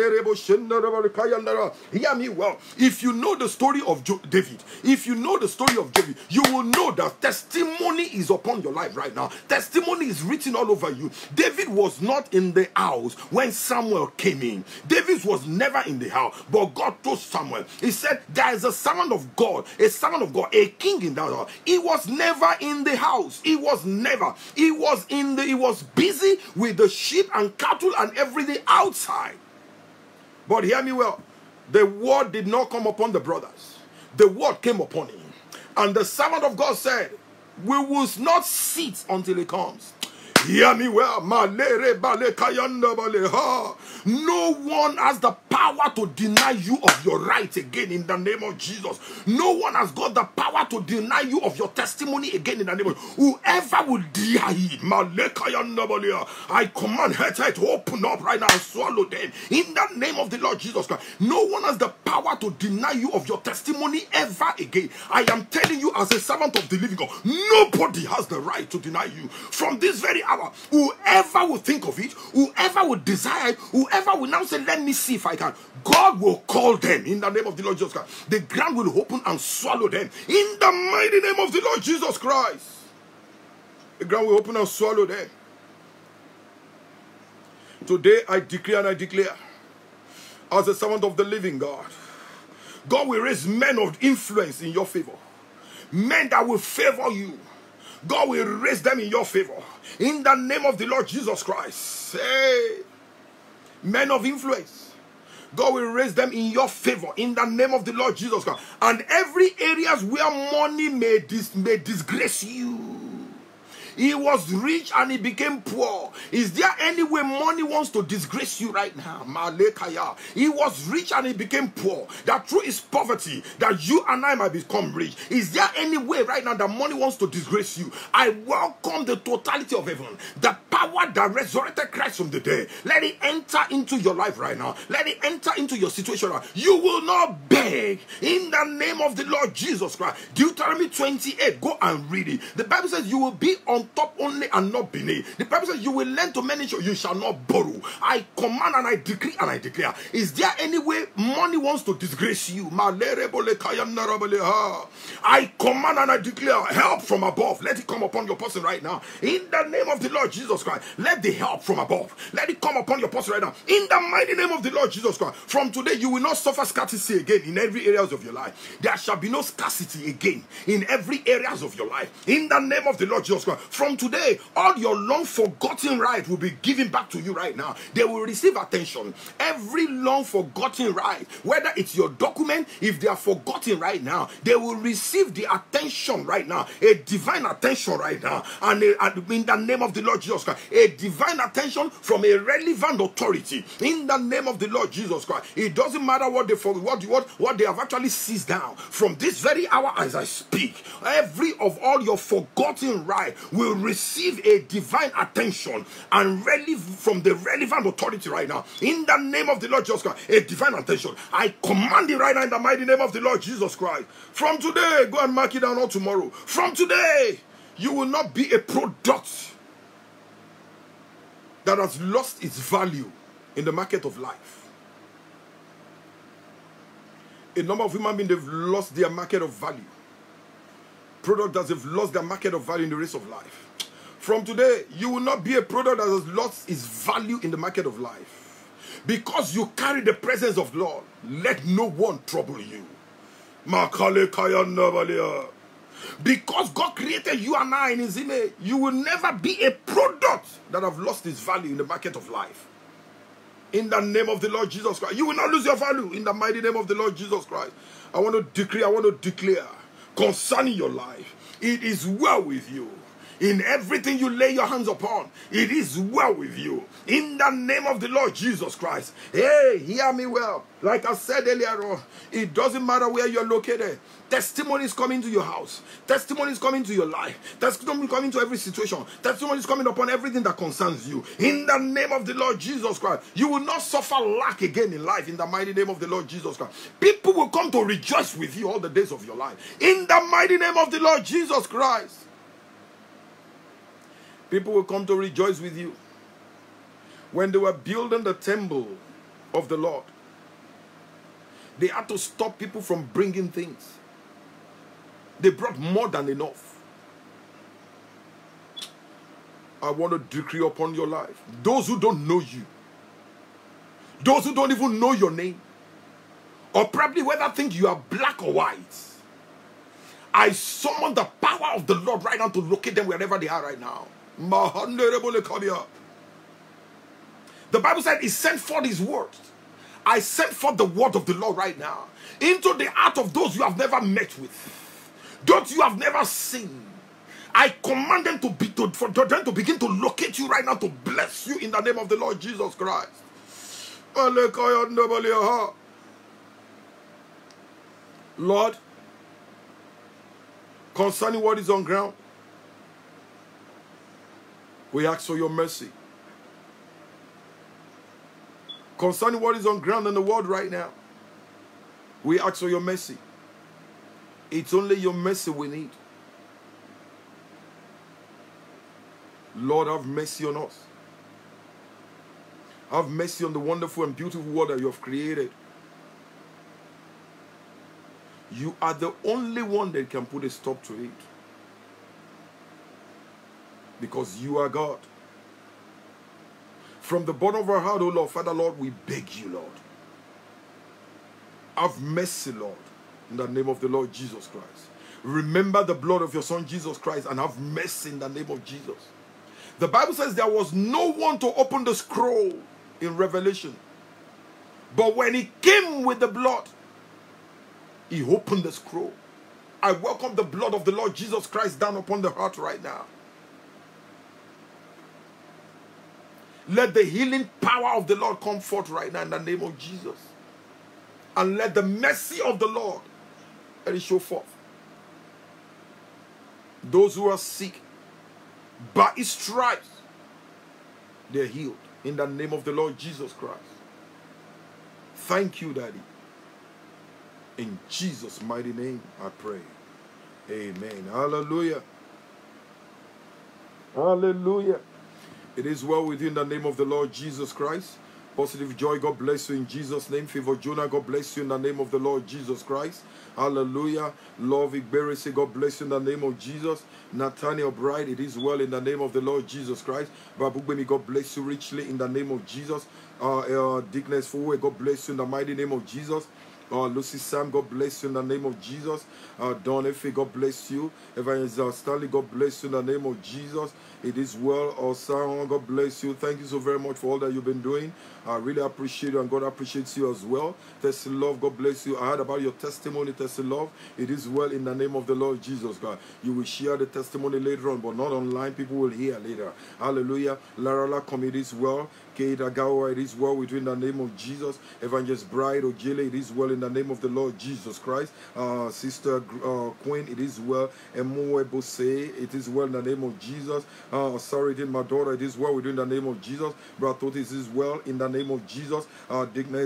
Hear me well. If you know the story of David, if you know the story of David, you will know that testimony is upon your life right now. Testimony is written all over you. David was not in the house when Samuel came in. David was never in the house, but God told Samuel, He said, There is a servant of God, a servant of God, a king in that house. He was never in the house. He was never. He was in the he was busy with the sheep and cattle and everything outside. But hear me well. The word did not come upon the brothers. The word came upon him. And the servant of God said, We will not sit until he comes. Hear me well. No one has the power to deny you of your right again in the name of Jesus. No one has got the power to deny you of your testimony again in the name of whoever will deny it. I command her to open up right now and swallow them in the name of the Lord Jesus Christ. No one has the power to deny you of your testimony ever again. I am telling you, as a servant of the living God, nobody has the right to deny you from this very hour. Whoever will think of it, whoever will desire it, whoever will now say, Let me see if I can, God will call them in the name of the Lord Jesus Christ. The ground will open and swallow them in the mighty name of the Lord Jesus Christ. The ground will open and swallow them. Today I declare and I declare, as a servant of the living God, God will raise men of influence in your favor, men that will favor you God will raise them in your favor. In the name of the Lord Jesus Christ. Hey, men of influence. God will raise them in your favor in the name of the Lord Jesus Christ. And every areas where money may, dis- may disgrace you he was rich and he became poor. Is there any way money wants to disgrace you right now? Malekaya. He was rich and he became poor. That through his poverty, that you and I might become rich. Is there any way right now that money wants to disgrace you? I welcome the totality of heaven. The power that resurrected Christ from the dead. Let it enter into your life right now. Let it enter into your situation. You will not beg in the name of the Lord Jesus Christ. Deuteronomy 28. Go and read it. The Bible says you will be on top only and not beneath. The Bible says, You will learn to manage, you shall not borrow. I command and I decree and I declare. Is there any way money wants to disgrace you? I command and I declare help from above. Let it come upon your person right now. In the name of the Lord Jesus Christ, let the help from above. Let it come upon your person right now. In the mighty name of the Lord Jesus Christ. From today, you will not suffer scarcity again in every areas of your life. There shall be no scarcity again in every areas of your life. In the name of the Lord Jesus Christ. From today, all your long forgotten right will be given back to you right now. They will receive attention. Every long forgotten right, whether it's your document, if they are forgotten right now, they will receive the attention right now, a divine attention right now. Uh, and, in the name of the Lord Jesus Christ, a divine attention from a relevant authority in the name of the Lord Jesus Christ. It doesn't matter what they for what what what they have actually seized down from this very hour as I speak. Every of all your forgotten right will receive a divine attention and really from the relevant authority right now. In the name of the Lord Jesus Christ, a divine attention. I command it right now in the mighty name of the Lord Jesus Christ. From today, go and mark it down or tomorrow. From today, you will not be a product that has lost its value in the market of life. A number of human beings they've lost their market of value. Product that have lost their market of value in the race of life. From today, you will not be a product that has lost its value in the market of life. Because you carry the presence of Lord, let no one trouble you. Because God created you and I in His image, you will never be a product that have lost its value in the market of life. In the name of the Lord Jesus Christ, you will not lose your value. In the mighty name of the Lord Jesus Christ, I want to decree, I want to declare concerning your life, it is well with you. In everything you lay your hands upon, it is well with you. In the name of the Lord Jesus Christ. Hey, hear me well. Like I said earlier on, it doesn't matter where you're located. Testimony is coming to your house. Testimony is coming to your life. Testimony is coming to every situation. Testimony is coming upon everything that concerns you. In the name of the Lord Jesus Christ, you will not suffer lack again in life. In the mighty name of the Lord Jesus Christ, people will come to rejoice with you all the days of your life. In the mighty name of the Lord Jesus Christ. People will come to rejoice with you. When they were building the temple of the Lord, they had to stop people from bringing things. They brought more than enough. I want to decree upon your life. Those who don't know you, those who don't even know your name, or probably whether think you are black or white, I summon the power of the Lord right now to locate them wherever they are right now. The Bible said he sent forth his word. I sent forth the word of the Lord right now into the heart of those you have never met with, those you have never seen. I command them to be to, for them to begin to locate you right now to bless you in the name of the Lord Jesus Christ. Lord, concerning what is on ground, we ask for your mercy. Concerning what is on ground in the world right now, we ask for your mercy. It's only your mercy we need. Lord, have mercy on us. Have mercy on the wonderful and beautiful world that you have created. You are the only one that can put a stop to it because you are God. From the bottom of our heart, O oh Lord, Father, Lord, we beg you, Lord. Have mercy, Lord, in the name of the Lord Jesus Christ. Remember the blood of your Son Jesus Christ and have mercy in the name of Jesus. The Bible says there was no one to open the scroll in Revelation. But when he came with the blood, he opened the scroll. I welcome the blood of the Lord Jesus Christ down upon the heart right now. Let the healing power of the Lord come forth right now in the name of Jesus. And let the mercy of the Lord let it show forth. Those who are sick, by his stripes, they're healed. In the name of the Lord Jesus Christ. Thank you, Daddy. In Jesus' mighty name, I pray. Amen. Hallelujah. Hallelujah. It is well with you in the name of the Lord Jesus Christ. Positive joy, God bless you in Jesus' name. Favor Jonah, God bless you in the name of the Lord Jesus Christ. Hallelujah. Love Igberese, God bless you in the name of Jesus. Nathaniel Bride, it is well in the name of the Lord Jesus Christ. Babu Babugbemi, God bless you richly in the name of Jesus. Uh, uh, Dickness Fowe, God bless you in the mighty name of Jesus. Uh, Lucy Sam, God bless you in the name of Jesus. Uh, Don Efe, God bless you. Evangelist Stanley, God bless you in the name of Jesus. It is well, Osan, God bless you. Thank you so very much for all that you've been doing. I really appreciate you and God appreciates you as well. Tessie Love, God bless you. I heard about your testimony, Tessie Love. It is well in the name of the Lord Jesus, God. You will share the testimony later on, but not online. People will hear later. Hallelujah. Larala, come, it is well. Kate Agawa, it is well with you in the name of Jesus. Evangelist Bride Ojele, it is well in the name of the Lord Jesus Christ. Uh, Sister uh, Queen, it is well. Emoe Bose, it is well in the name of Jesus. Uh, sorry, my daughter, it is well with you in the name of Jesus. Bratotis it is well in the name of Jesus. Uh, Digna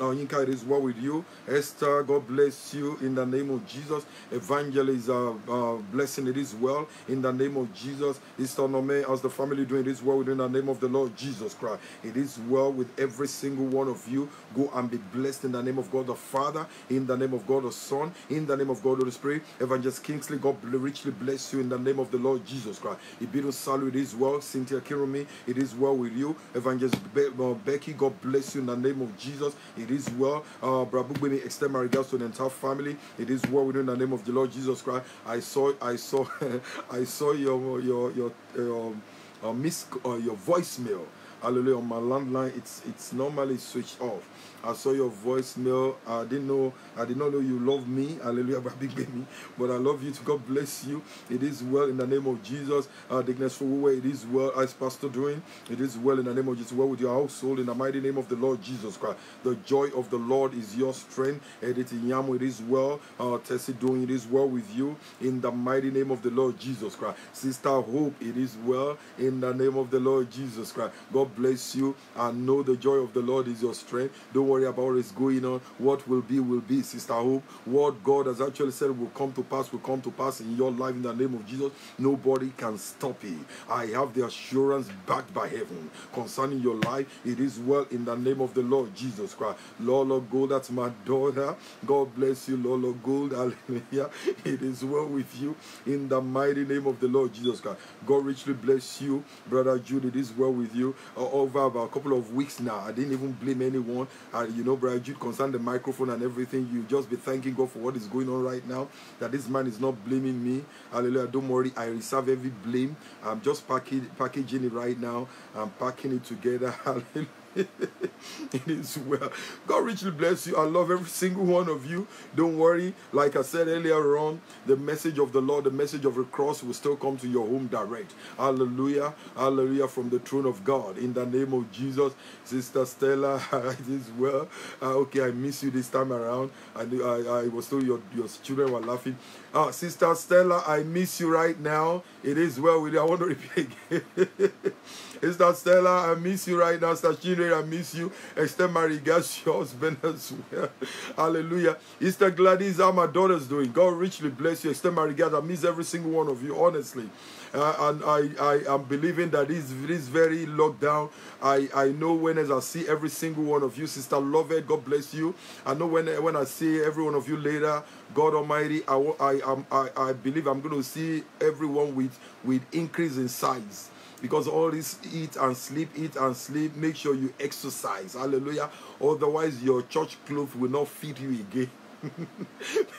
uh, Yinka, it is well with you. Esther, God bless you in the name of Jesus. Evangelist, uh, uh, blessing, it is well in the name of Jesus. Sister Nome, as the family doing, it is well within the name of the Lord Jesus Christ. It is well with every single one of you. Go and be blessed in the name of God the Father, in the name of God the Son, in the name of God the Spirit. Evangelist Kingsley, God richly bless you in the name of the Lord Jesus Christ. Ibiru Salu, it is well. Cynthia Kirumi, it is well with you. Evangelist Be- uh, Becky, God bless you in the name of Jesus. It is well. Uh, Brabugbemi, extend my regards to the entire family. It is well within the name of the Lord Jesus Christ. I saw, I saw, I saw your your your um, uh, miss uh, your voicemail. Hallelujah. On my landline, it's it's normally switched off. I saw your voicemail. I didn't know. I did not know you love me. Hallelujah, big baby. But I love you. To God bless you. It is well in the name of Jesus. Uh, Digness for. It is well as Pastor doing. It is well in the name of Jesus. Well with your household in the mighty name of the Lord Jesus Christ. The joy of the Lord is your strength. Edith Yamu, it is well. Uh, Tessie doing it is well with you in the mighty name of the Lord Jesus Christ. Sister Hope, it is well in the name of the Lord Jesus Christ. God bless you. I know the joy of the Lord is your strength. Don't worry about what is going on. What will be, will be, Sister Hope. What God has actually said will come to pass, will come to pass in your life in the name of Jesus. Nobody can stop it. I have the assurance backed by heaven concerning your life. It is well in the name of the Lord Jesus Christ. Lord, Lord Gold, that's my daughter. God bless you, Lord, Lord Gold. Hallelujah. It is well with you in the mighty name of the Lord Jesus Christ. God richly bless you, Brother Jude. It is well with you. Uh, over about a couple of weeks now, I didn't even blame anyone. You know, Brother Jude, concerned the microphone and everything, you just be thanking God for what is going on right now. That this man is not blaming me. Hallelujah. Don't worry, I reserve every blame. I'm just packing packaging it right now. I'm packing it together. Hallelujah. it is well. God richly bless you. I love every single one of you. Don't worry. Like I said earlier on, the message of the Lord, the message of the cross will still come to your home direct. Hallelujah. Hallelujah. From the throne of God. In the name of Jesus. Sister Stella, it is well. Uh, okay, I miss you this time around. I, I, I was told your, your children were laughing. Uh, Sister Stella, I miss you right now. It is well with you. I want to repeat again. Sister Stella, I miss you right now. Sister Chinere, I miss you. Extend my regards to your husband as well. Hallelujah. Sister Gladys, how my daughter's doing? God richly bless you. Extend my regards. I miss every single one of you, honestly. Uh, and I, I am believing that this, this very lockdown, I, I know when as I see every single one of you, Sister Lovett, God bless you. I know when, when I see every one of you later, God Almighty, I, I, I, I believe I'm going to see everyone with, with increase in size because all this eat and sleep, eat and sleep, make sure you exercise. Hallelujah. Otherwise, your church clothes will not fit you again.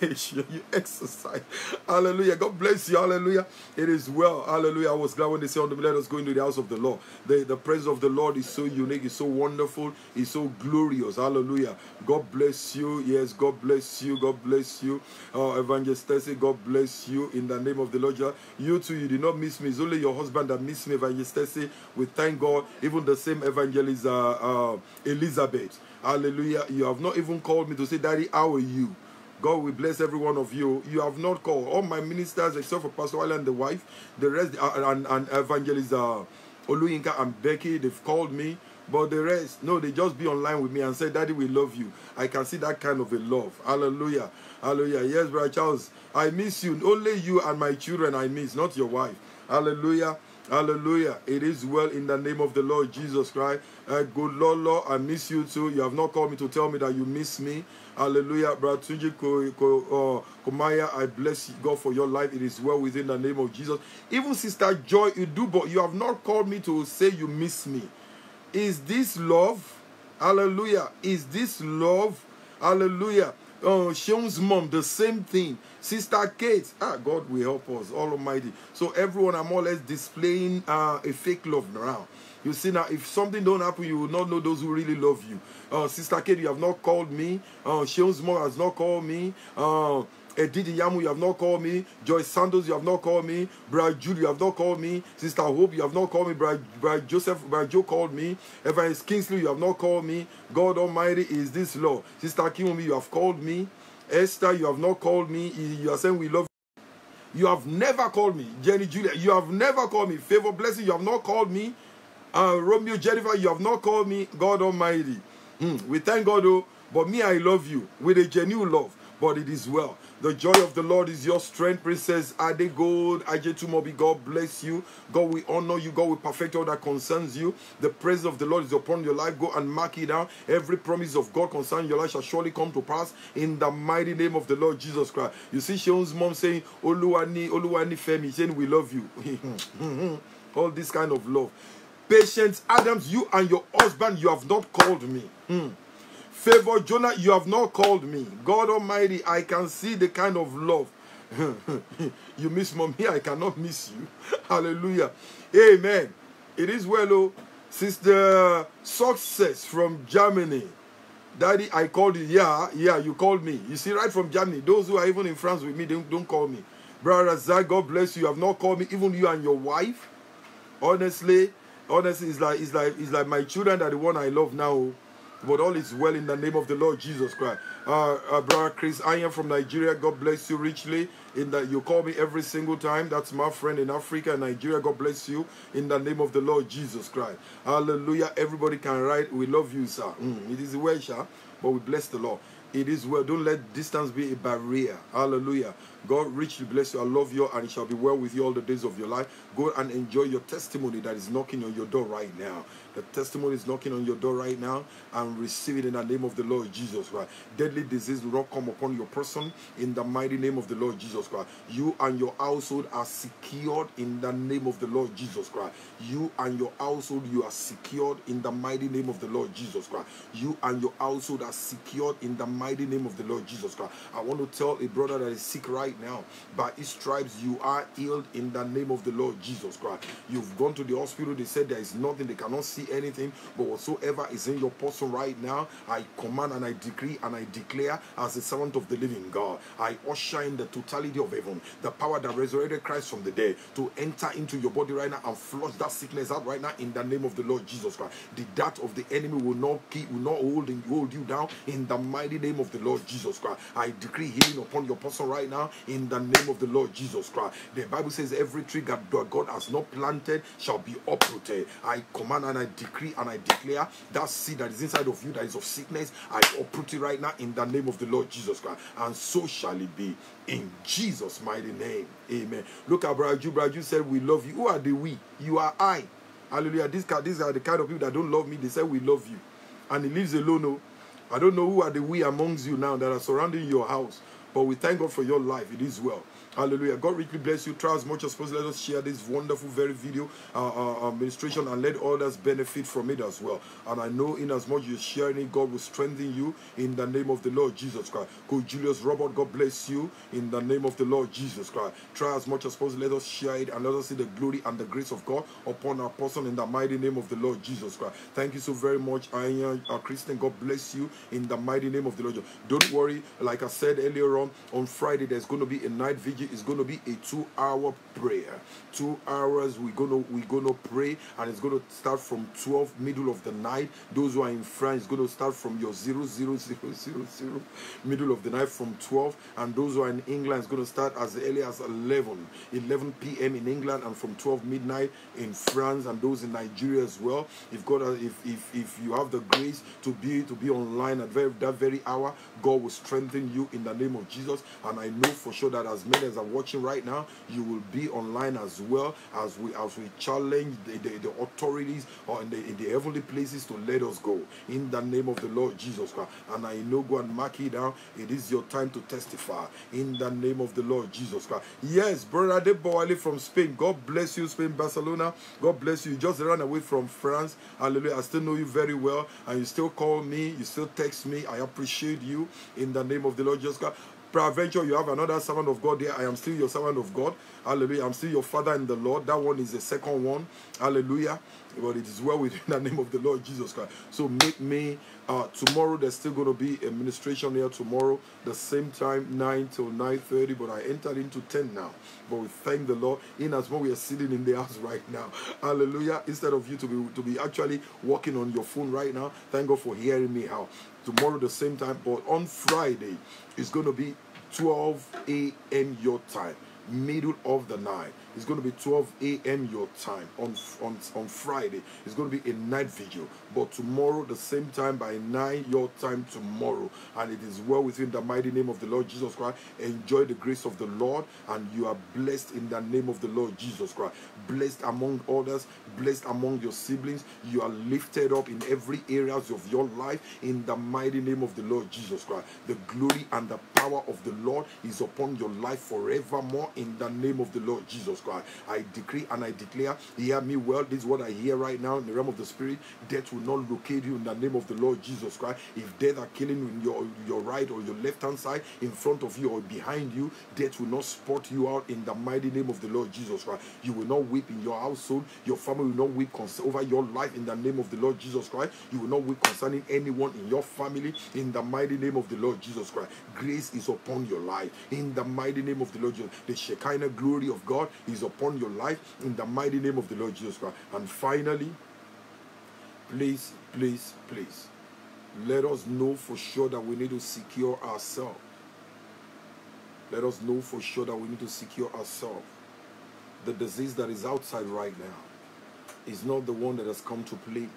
Make sure you exercise. Hallelujah. God bless you. Hallelujah. It is well. Hallelujah. I was glad when they said, Let us go into the house of the Lord. The, the presence of the Lord is so unique, it's so wonderful, it's so glorious. Hallelujah. God bless you. Yes, God bless you. God bless you. Uh, Evangelist Tessie, God bless you in the name of the Lord. You too, you did not miss me. It's only your husband that missed me, Evangelist Tessie. We thank God. Even the same evangelist, uh, uh, Elizabeth. Hallelujah. You have not even called me to say, Daddy, how are you? God will bless every one of you. You have not called all my ministers except for Pastor Wale and the wife, the rest, uh, and, and evangelist uh, Oluyinka and Becky. They've called me, but the rest, no, they just be online with me and say, "Daddy, we love you." I can see that kind of a love. Hallelujah, hallelujah. Yes, brother Charles, I miss you. Only you and my children I miss, not your wife. Hallelujah. Hallelujah. It is well in the name of the Lord Jesus Christ. Uh, good Lord, Lord, I miss you too. You have not called me to tell me that you miss me. Hallelujah. Brother Tunji Ko- Ko- uh, Komaya, I bless you, God for your life. It is well within the name of Jesus. Even Sister Joy, you do, but you have not called me to say you miss me. Is this love? Hallelujah. Is this love? Hallelujah. Uh, Sean's mom, the same thing. Sister Kate, ah, God will help us, All Almighty. So everyone are more or less displaying uh, a fake love now. You see now, if something don't happen, you will not know those who really love you. Uh, Sister Kate, you have not called me. Uh, Sean's mom has not called me. Uh, Edith Yamu, you have not called me. Joyce Santos, you have not called me. Brad Jude, you have not called me. Sister Hope, you have not called me. Brad, Brad Joseph, Brad Joe called me. Evangelist Kingsley, you have not called me. God Almighty is this law. Sister Kimumi, you have called me. Esther, you have not called me. You are saying we love you. You have never called me. Jenny Julia, you have never called me. Favor Blessing, you have not called me. Uh, Romeo Jennifer, you have not called me. God Almighty. Hmm. We thank God, though. But me, I love you with a genuine love. But it is well. The joy of the Lord is your strength, Princess Ade Gold. Ajetumobi, God bless you. God will honor you. God will perfect all that concerns you. The presence of the Lord is upon your life. Go and mark it down. Every promise of God concerning your life shall surely come to pass in the mighty name of the Lord Jesus Christ. You see Sean's mom saying, Oluwani, Oluwani Femi, saying, We love you. all this kind of love. Patience, Adams, you and your husband, you have not called me. Hmm. Favor Jonah, you have not called me. God Almighty, I can see the kind of love. you miss mommy, I cannot miss you. Hallelujah. Amen. It is well, oh. Sister Success from Germany. Daddy, I called you. Yeah, yeah, you called me. You see, right from Germany. Those who are even in France with me, don't, don't call me. Brother Zach, God bless you. You have not called me, even you and your wife. Honestly, honestly, it's like it's like it's like my children are the one I love now. But all is well in the name of the Lord Jesus Christ. Uh, uh, brother Chris, I am from Nigeria. God bless you richly. In that you call me every single time. That's my friend in Africa Nigeria. God bless you in the name of the Lord Jesus Christ. Hallelujah. Everybody can write. We love you, sir. Mm, it is well, sir, but we bless the Lord. It is well. Don't let distance be a barrier. Hallelujah. God richly bless you. I love you, and it shall be well with you all the days of your life. Go and enjoy your testimony that is knocking on your door right now. The testimony is knocking on your door right now and receive it in the name of the Lord Jesus Christ. Deadly disease will not come upon your person in the mighty name of the Lord Jesus Christ. You and your household are secured in the name of the Lord Jesus Christ. You and your household, you are secured in the mighty name of the Lord Jesus Christ. You and your household are secured in the mighty name of the Lord Jesus Christ. I want to tell a brother that is sick right now. By his stripes, you are healed in the name of the Lord Jesus Christ. You've gone to the hospital, they said there is nothing, they cannot see see anything, but whatsoever is in your person right now, I command and I decree and I declare as a servant of the living God, I usher in the totality of heaven, the power that resurrected Christ from the dead, to enter into your body right now and flush that sickness out right now in the name of the Lord Jesus Christ. The dart of the enemy will not keep, will not hold, and hold you down in the mighty name of the Lord Jesus Christ. I decree healing upon your person right now in the name of the Lord Jesus Christ. The Bible says every tree that God has not planted shall be uprooted. I command and I decree and I declare that seed that is inside of you that is of sickness, I uproot it right now in the name of the Lord Jesus Christ. And so shall it be in Jesus' mighty name. Amen. Look at Braju. Braju said, We love you. Who are the we? You are I. Hallelujah. These, these are the kind of people that don't love me. They say, We love you. And he lives alone. Oh. I don't know who are the we amongst you now that are surrounding your house. But we thank God for your life. It is well. Hallelujah. God richly bless you. Try as much as possible. Let us share this wonderful, very video uh, uh, administration and let others benefit from it as well. And I know in as much as you're sharing it, God will strengthen you in the name of the Lord Jesus Christ. Go Julius Robert, God bless you in the name of the Lord Jesus Christ. Try as much as possible. Let us share it and let us see the glory and the grace of God upon our person in the mighty name of the Lord Jesus Christ. Thank you so very much, Ian uh, Christian. God bless you in the mighty name of the Lord. Don't worry. Like I said earlier on, on Friday, there's going to be a night vigil is going to be a two-hour prayer. Two hours we're gonna we're gonna pray, and it's going to start from 12 middle of the night. Those who are in France, it's going to start from your zero zero zero zero zero middle of the night from 12, and those who are in England, it's going to start as early as 11 11 p.m. in England, and from 12 midnight in France, and those in Nigeria as well. If God, uh, if if if you have the grace to be to be online at that very hour, God will strengthen you in the name of Jesus. And I know for sure that as many are watching right now, you will be online as well as we as we challenge the, the, the authorities or in the, in the heavenly places to let us go in the name of the Lord Jesus Christ. And I know, go and mark it down. It is your time to testify in the name of the Lord Jesus Christ. Yes, brother Deboali from Spain. God bless you, Spain, Barcelona. God bless you. You just ran away from France. Hallelujah. I still know you very well, and you still call me, you still text me. I appreciate you in the name of the Lord Jesus Christ. Peradventure, you have another servant of God there. I am still your servant of God. Hallelujah. I'm still your father in the Lord. That one is the second one. Hallelujah. But it is well within the name of the Lord Jesus Christ. So make me uh, tomorrow. There's still going to be administration here tomorrow, the same time, 9 till 9:30. But I entered into 10 now. But we thank the Lord. In as much we are sitting in the house right now. Hallelujah. Instead of you to be to be actually working on your phone right now, thank God for hearing me out. Tomorrow the same time, but on Friday it's going to be 12 a.m. your time middle of the night. It's going to be 12 a.m. your time on, on, on Friday. It's going to be a night vigil. But tomorrow, the same time by 9 your time tomorrow. And it is well within the mighty name of the Lord Jesus Christ. Enjoy the grace of the Lord, and you are blessed in the name of the Lord Jesus Christ. Blessed among others, blessed among your siblings. You are lifted up in every areas of your life in the mighty name of the Lord Jesus Christ. The glory and the power of the Lord is upon your life forevermore in the name of the Lord Jesus I decree and I declare, hear me well. This is what I hear right now in the realm of the spirit. Death will not locate you in the name of the Lord Jesus Christ. If death are killing you in your, your right or your left hand side, in front of you or behind you, death will not spot you out in the mighty name of the Lord Jesus Christ. You will not weep in your household. Your family will not weep over your life in the name of the Lord Jesus Christ. You will not weep concerning anyone in your family in the mighty name of the Lord Jesus Christ. Grace is upon your life in the mighty name of the Lord Jesus. The Shekinah glory of God is upon your life in the mighty name of the Lord Jesus Christ. And finally, please, please, please, let us know for sure that we need to secure ourselves. Let us know for sure that we need to secure ourselves. The disease that is outside right now is not the one that has come to play.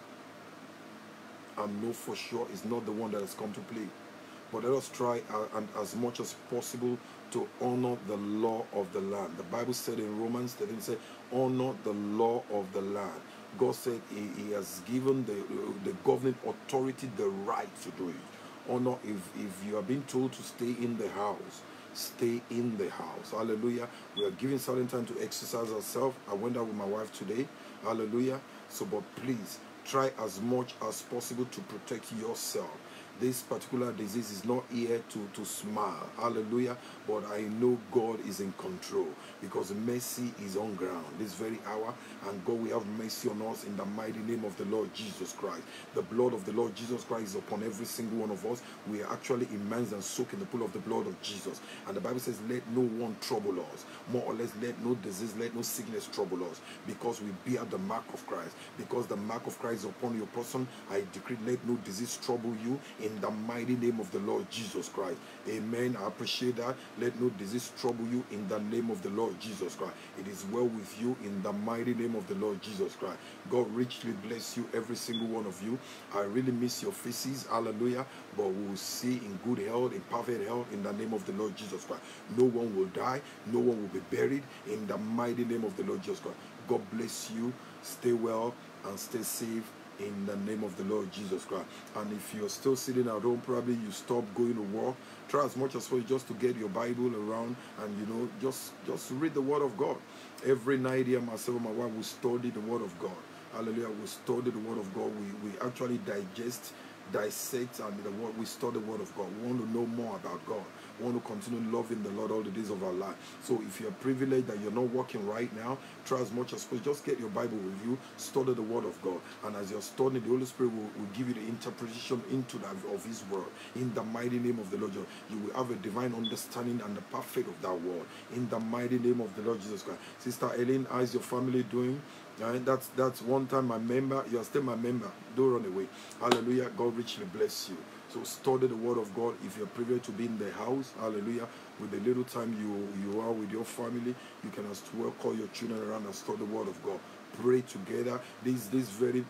And know for sure is not the one that has come to play. But let us try uh, and as much as possible to honor the law of the land. The Bible said in Romans 13, say, honor the law of the land. God said he, he has given the, the governing authority the right to do it. Honor if, if you are being told to stay in the house, stay in the house. Hallelujah. We are giving certain time to exercise ourselves. I went out with my wife today. Hallelujah. So, but please try as much as possible to protect yourself this particular disease is not here to, to smile. Hallelujah. But I know God is in control because mercy is on ground this very hour. And God will have mercy on us in the mighty name of the Lord Jesus Christ. The blood of the Lord Jesus Christ is upon every single one of us. We are actually immersed and soaked in the pool of the blood of Jesus. And the Bible says, Let no one trouble us. More or less, let no disease, let no sickness trouble us because we bear the mark of Christ. Because the mark of Christ is upon your person, I decree, let no disease trouble you in the mighty name of the Lord Jesus Christ. Amen. I appreciate that. Let no disease trouble you in the name of the Lord Jesus Christ. It is well with you in the mighty name of the Lord Jesus Christ. God richly bless you, every single one of you. I really miss your faces. Hallelujah. But we will see in good health, in perfect health, in the name of the Lord Jesus Christ. No one will die. No one will be buried in the mighty name of the Lord Jesus Christ. God bless you. Stay well and stay safe in the name of the Lord Jesus Christ. And if you're still sitting at home, probably you stop going to work. Try as much as possible just to get your Bible around and you know just just read the Word of God. Every night here, myself and my wife will study the Word of God. Hallelujah. We study the Word of God. We we actually digest, dissect, and the word we study the Word of God. We want to know more about God want to continue loving the Lord all the days of our life. So if you're privileged that you're not working right now, try as much as possible. Just get your Bible with you, study the Word of God. And as you're studying, the Holy Spirit will, will give you the interpretation into that of His Word. In the mighty name of the Lord, you will have a divine understanding and the perfect of that Word. In the mighty name of the Lord Jesus Christ. Sister Ellen, how's your family doing? That's that's one time my member. You're still my member. Don't run away. Hallelujah. God richly bless you. So study the word of God. If you're privileged to be in the house, hallelujah, with the little time you you are with your family, you can as well call your children around and study the word of God. pray together. This this very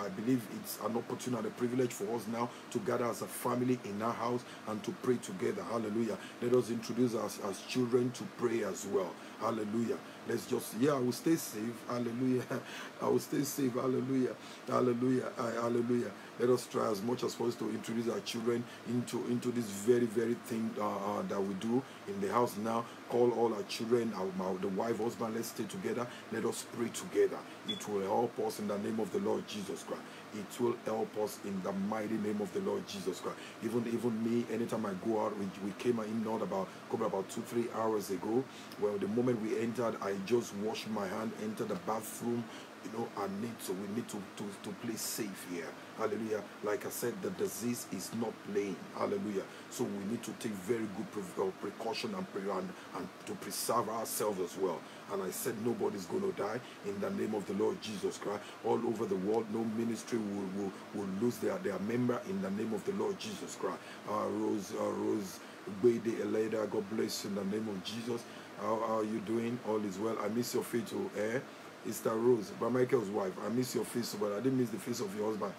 I believe it's an opportunity and a privilege for us now to gather as a family in our house and to pray together. Hallelujah. Let us introduce us as children to pray as well. Hallelujah. Let's just, yeah, I will stay safe. Hallelujah. I will stay safe. Hallelujah. Hallelujah. Hallelujah. Let us try as much as possible to introduce our children into, into this very, very thing uh, uh, that we do in the house now. Call all our children, our, our, the wife, husband, let's stay together. Let us pray together. It will help us in the name of the Lord Jesus Christ it will help us in the mighty name of the Lord Jesus Christ. Even even me, anytime I go out, we, we came in not about couple about two three hours ago. Well, the moment we entered, I just washed my hand, entered the bathroom, you know, I need to we need to, to, to play safe here. Hallelujah. Like I said, the disease is not playing. Hallelujah. So we need to take very good uh, precaution and, and, and to preserve ourselves as well. And I said nobody's going to die in the name of the Lord Jesus Christ. All over the world, no ministry will, will, will lose their, their member in the name of the Lord Jesus Christ. Uh, Rose, uh, Rose, Bede Eleda, God bless you in the name of Jesus. How, how are you doing? All is well. I miss your face to air. It's Rose, but Michael's wife. I miss your face, but I didn't miss the face of your husband.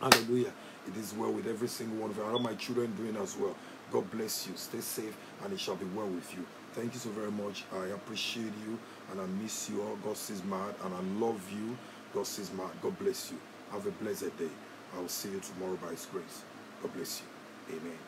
Hallelujah. It is well with every single one of you. How my children doing as well? God bless you. Stay safe, and it shall be well with you. Thank you so very much. I appreciate you, and I miss you all. God says mad, and I love you. God says mad. God bless you. Have a blessed day. I will see you tomorrow by His grace. God bless you. Amen.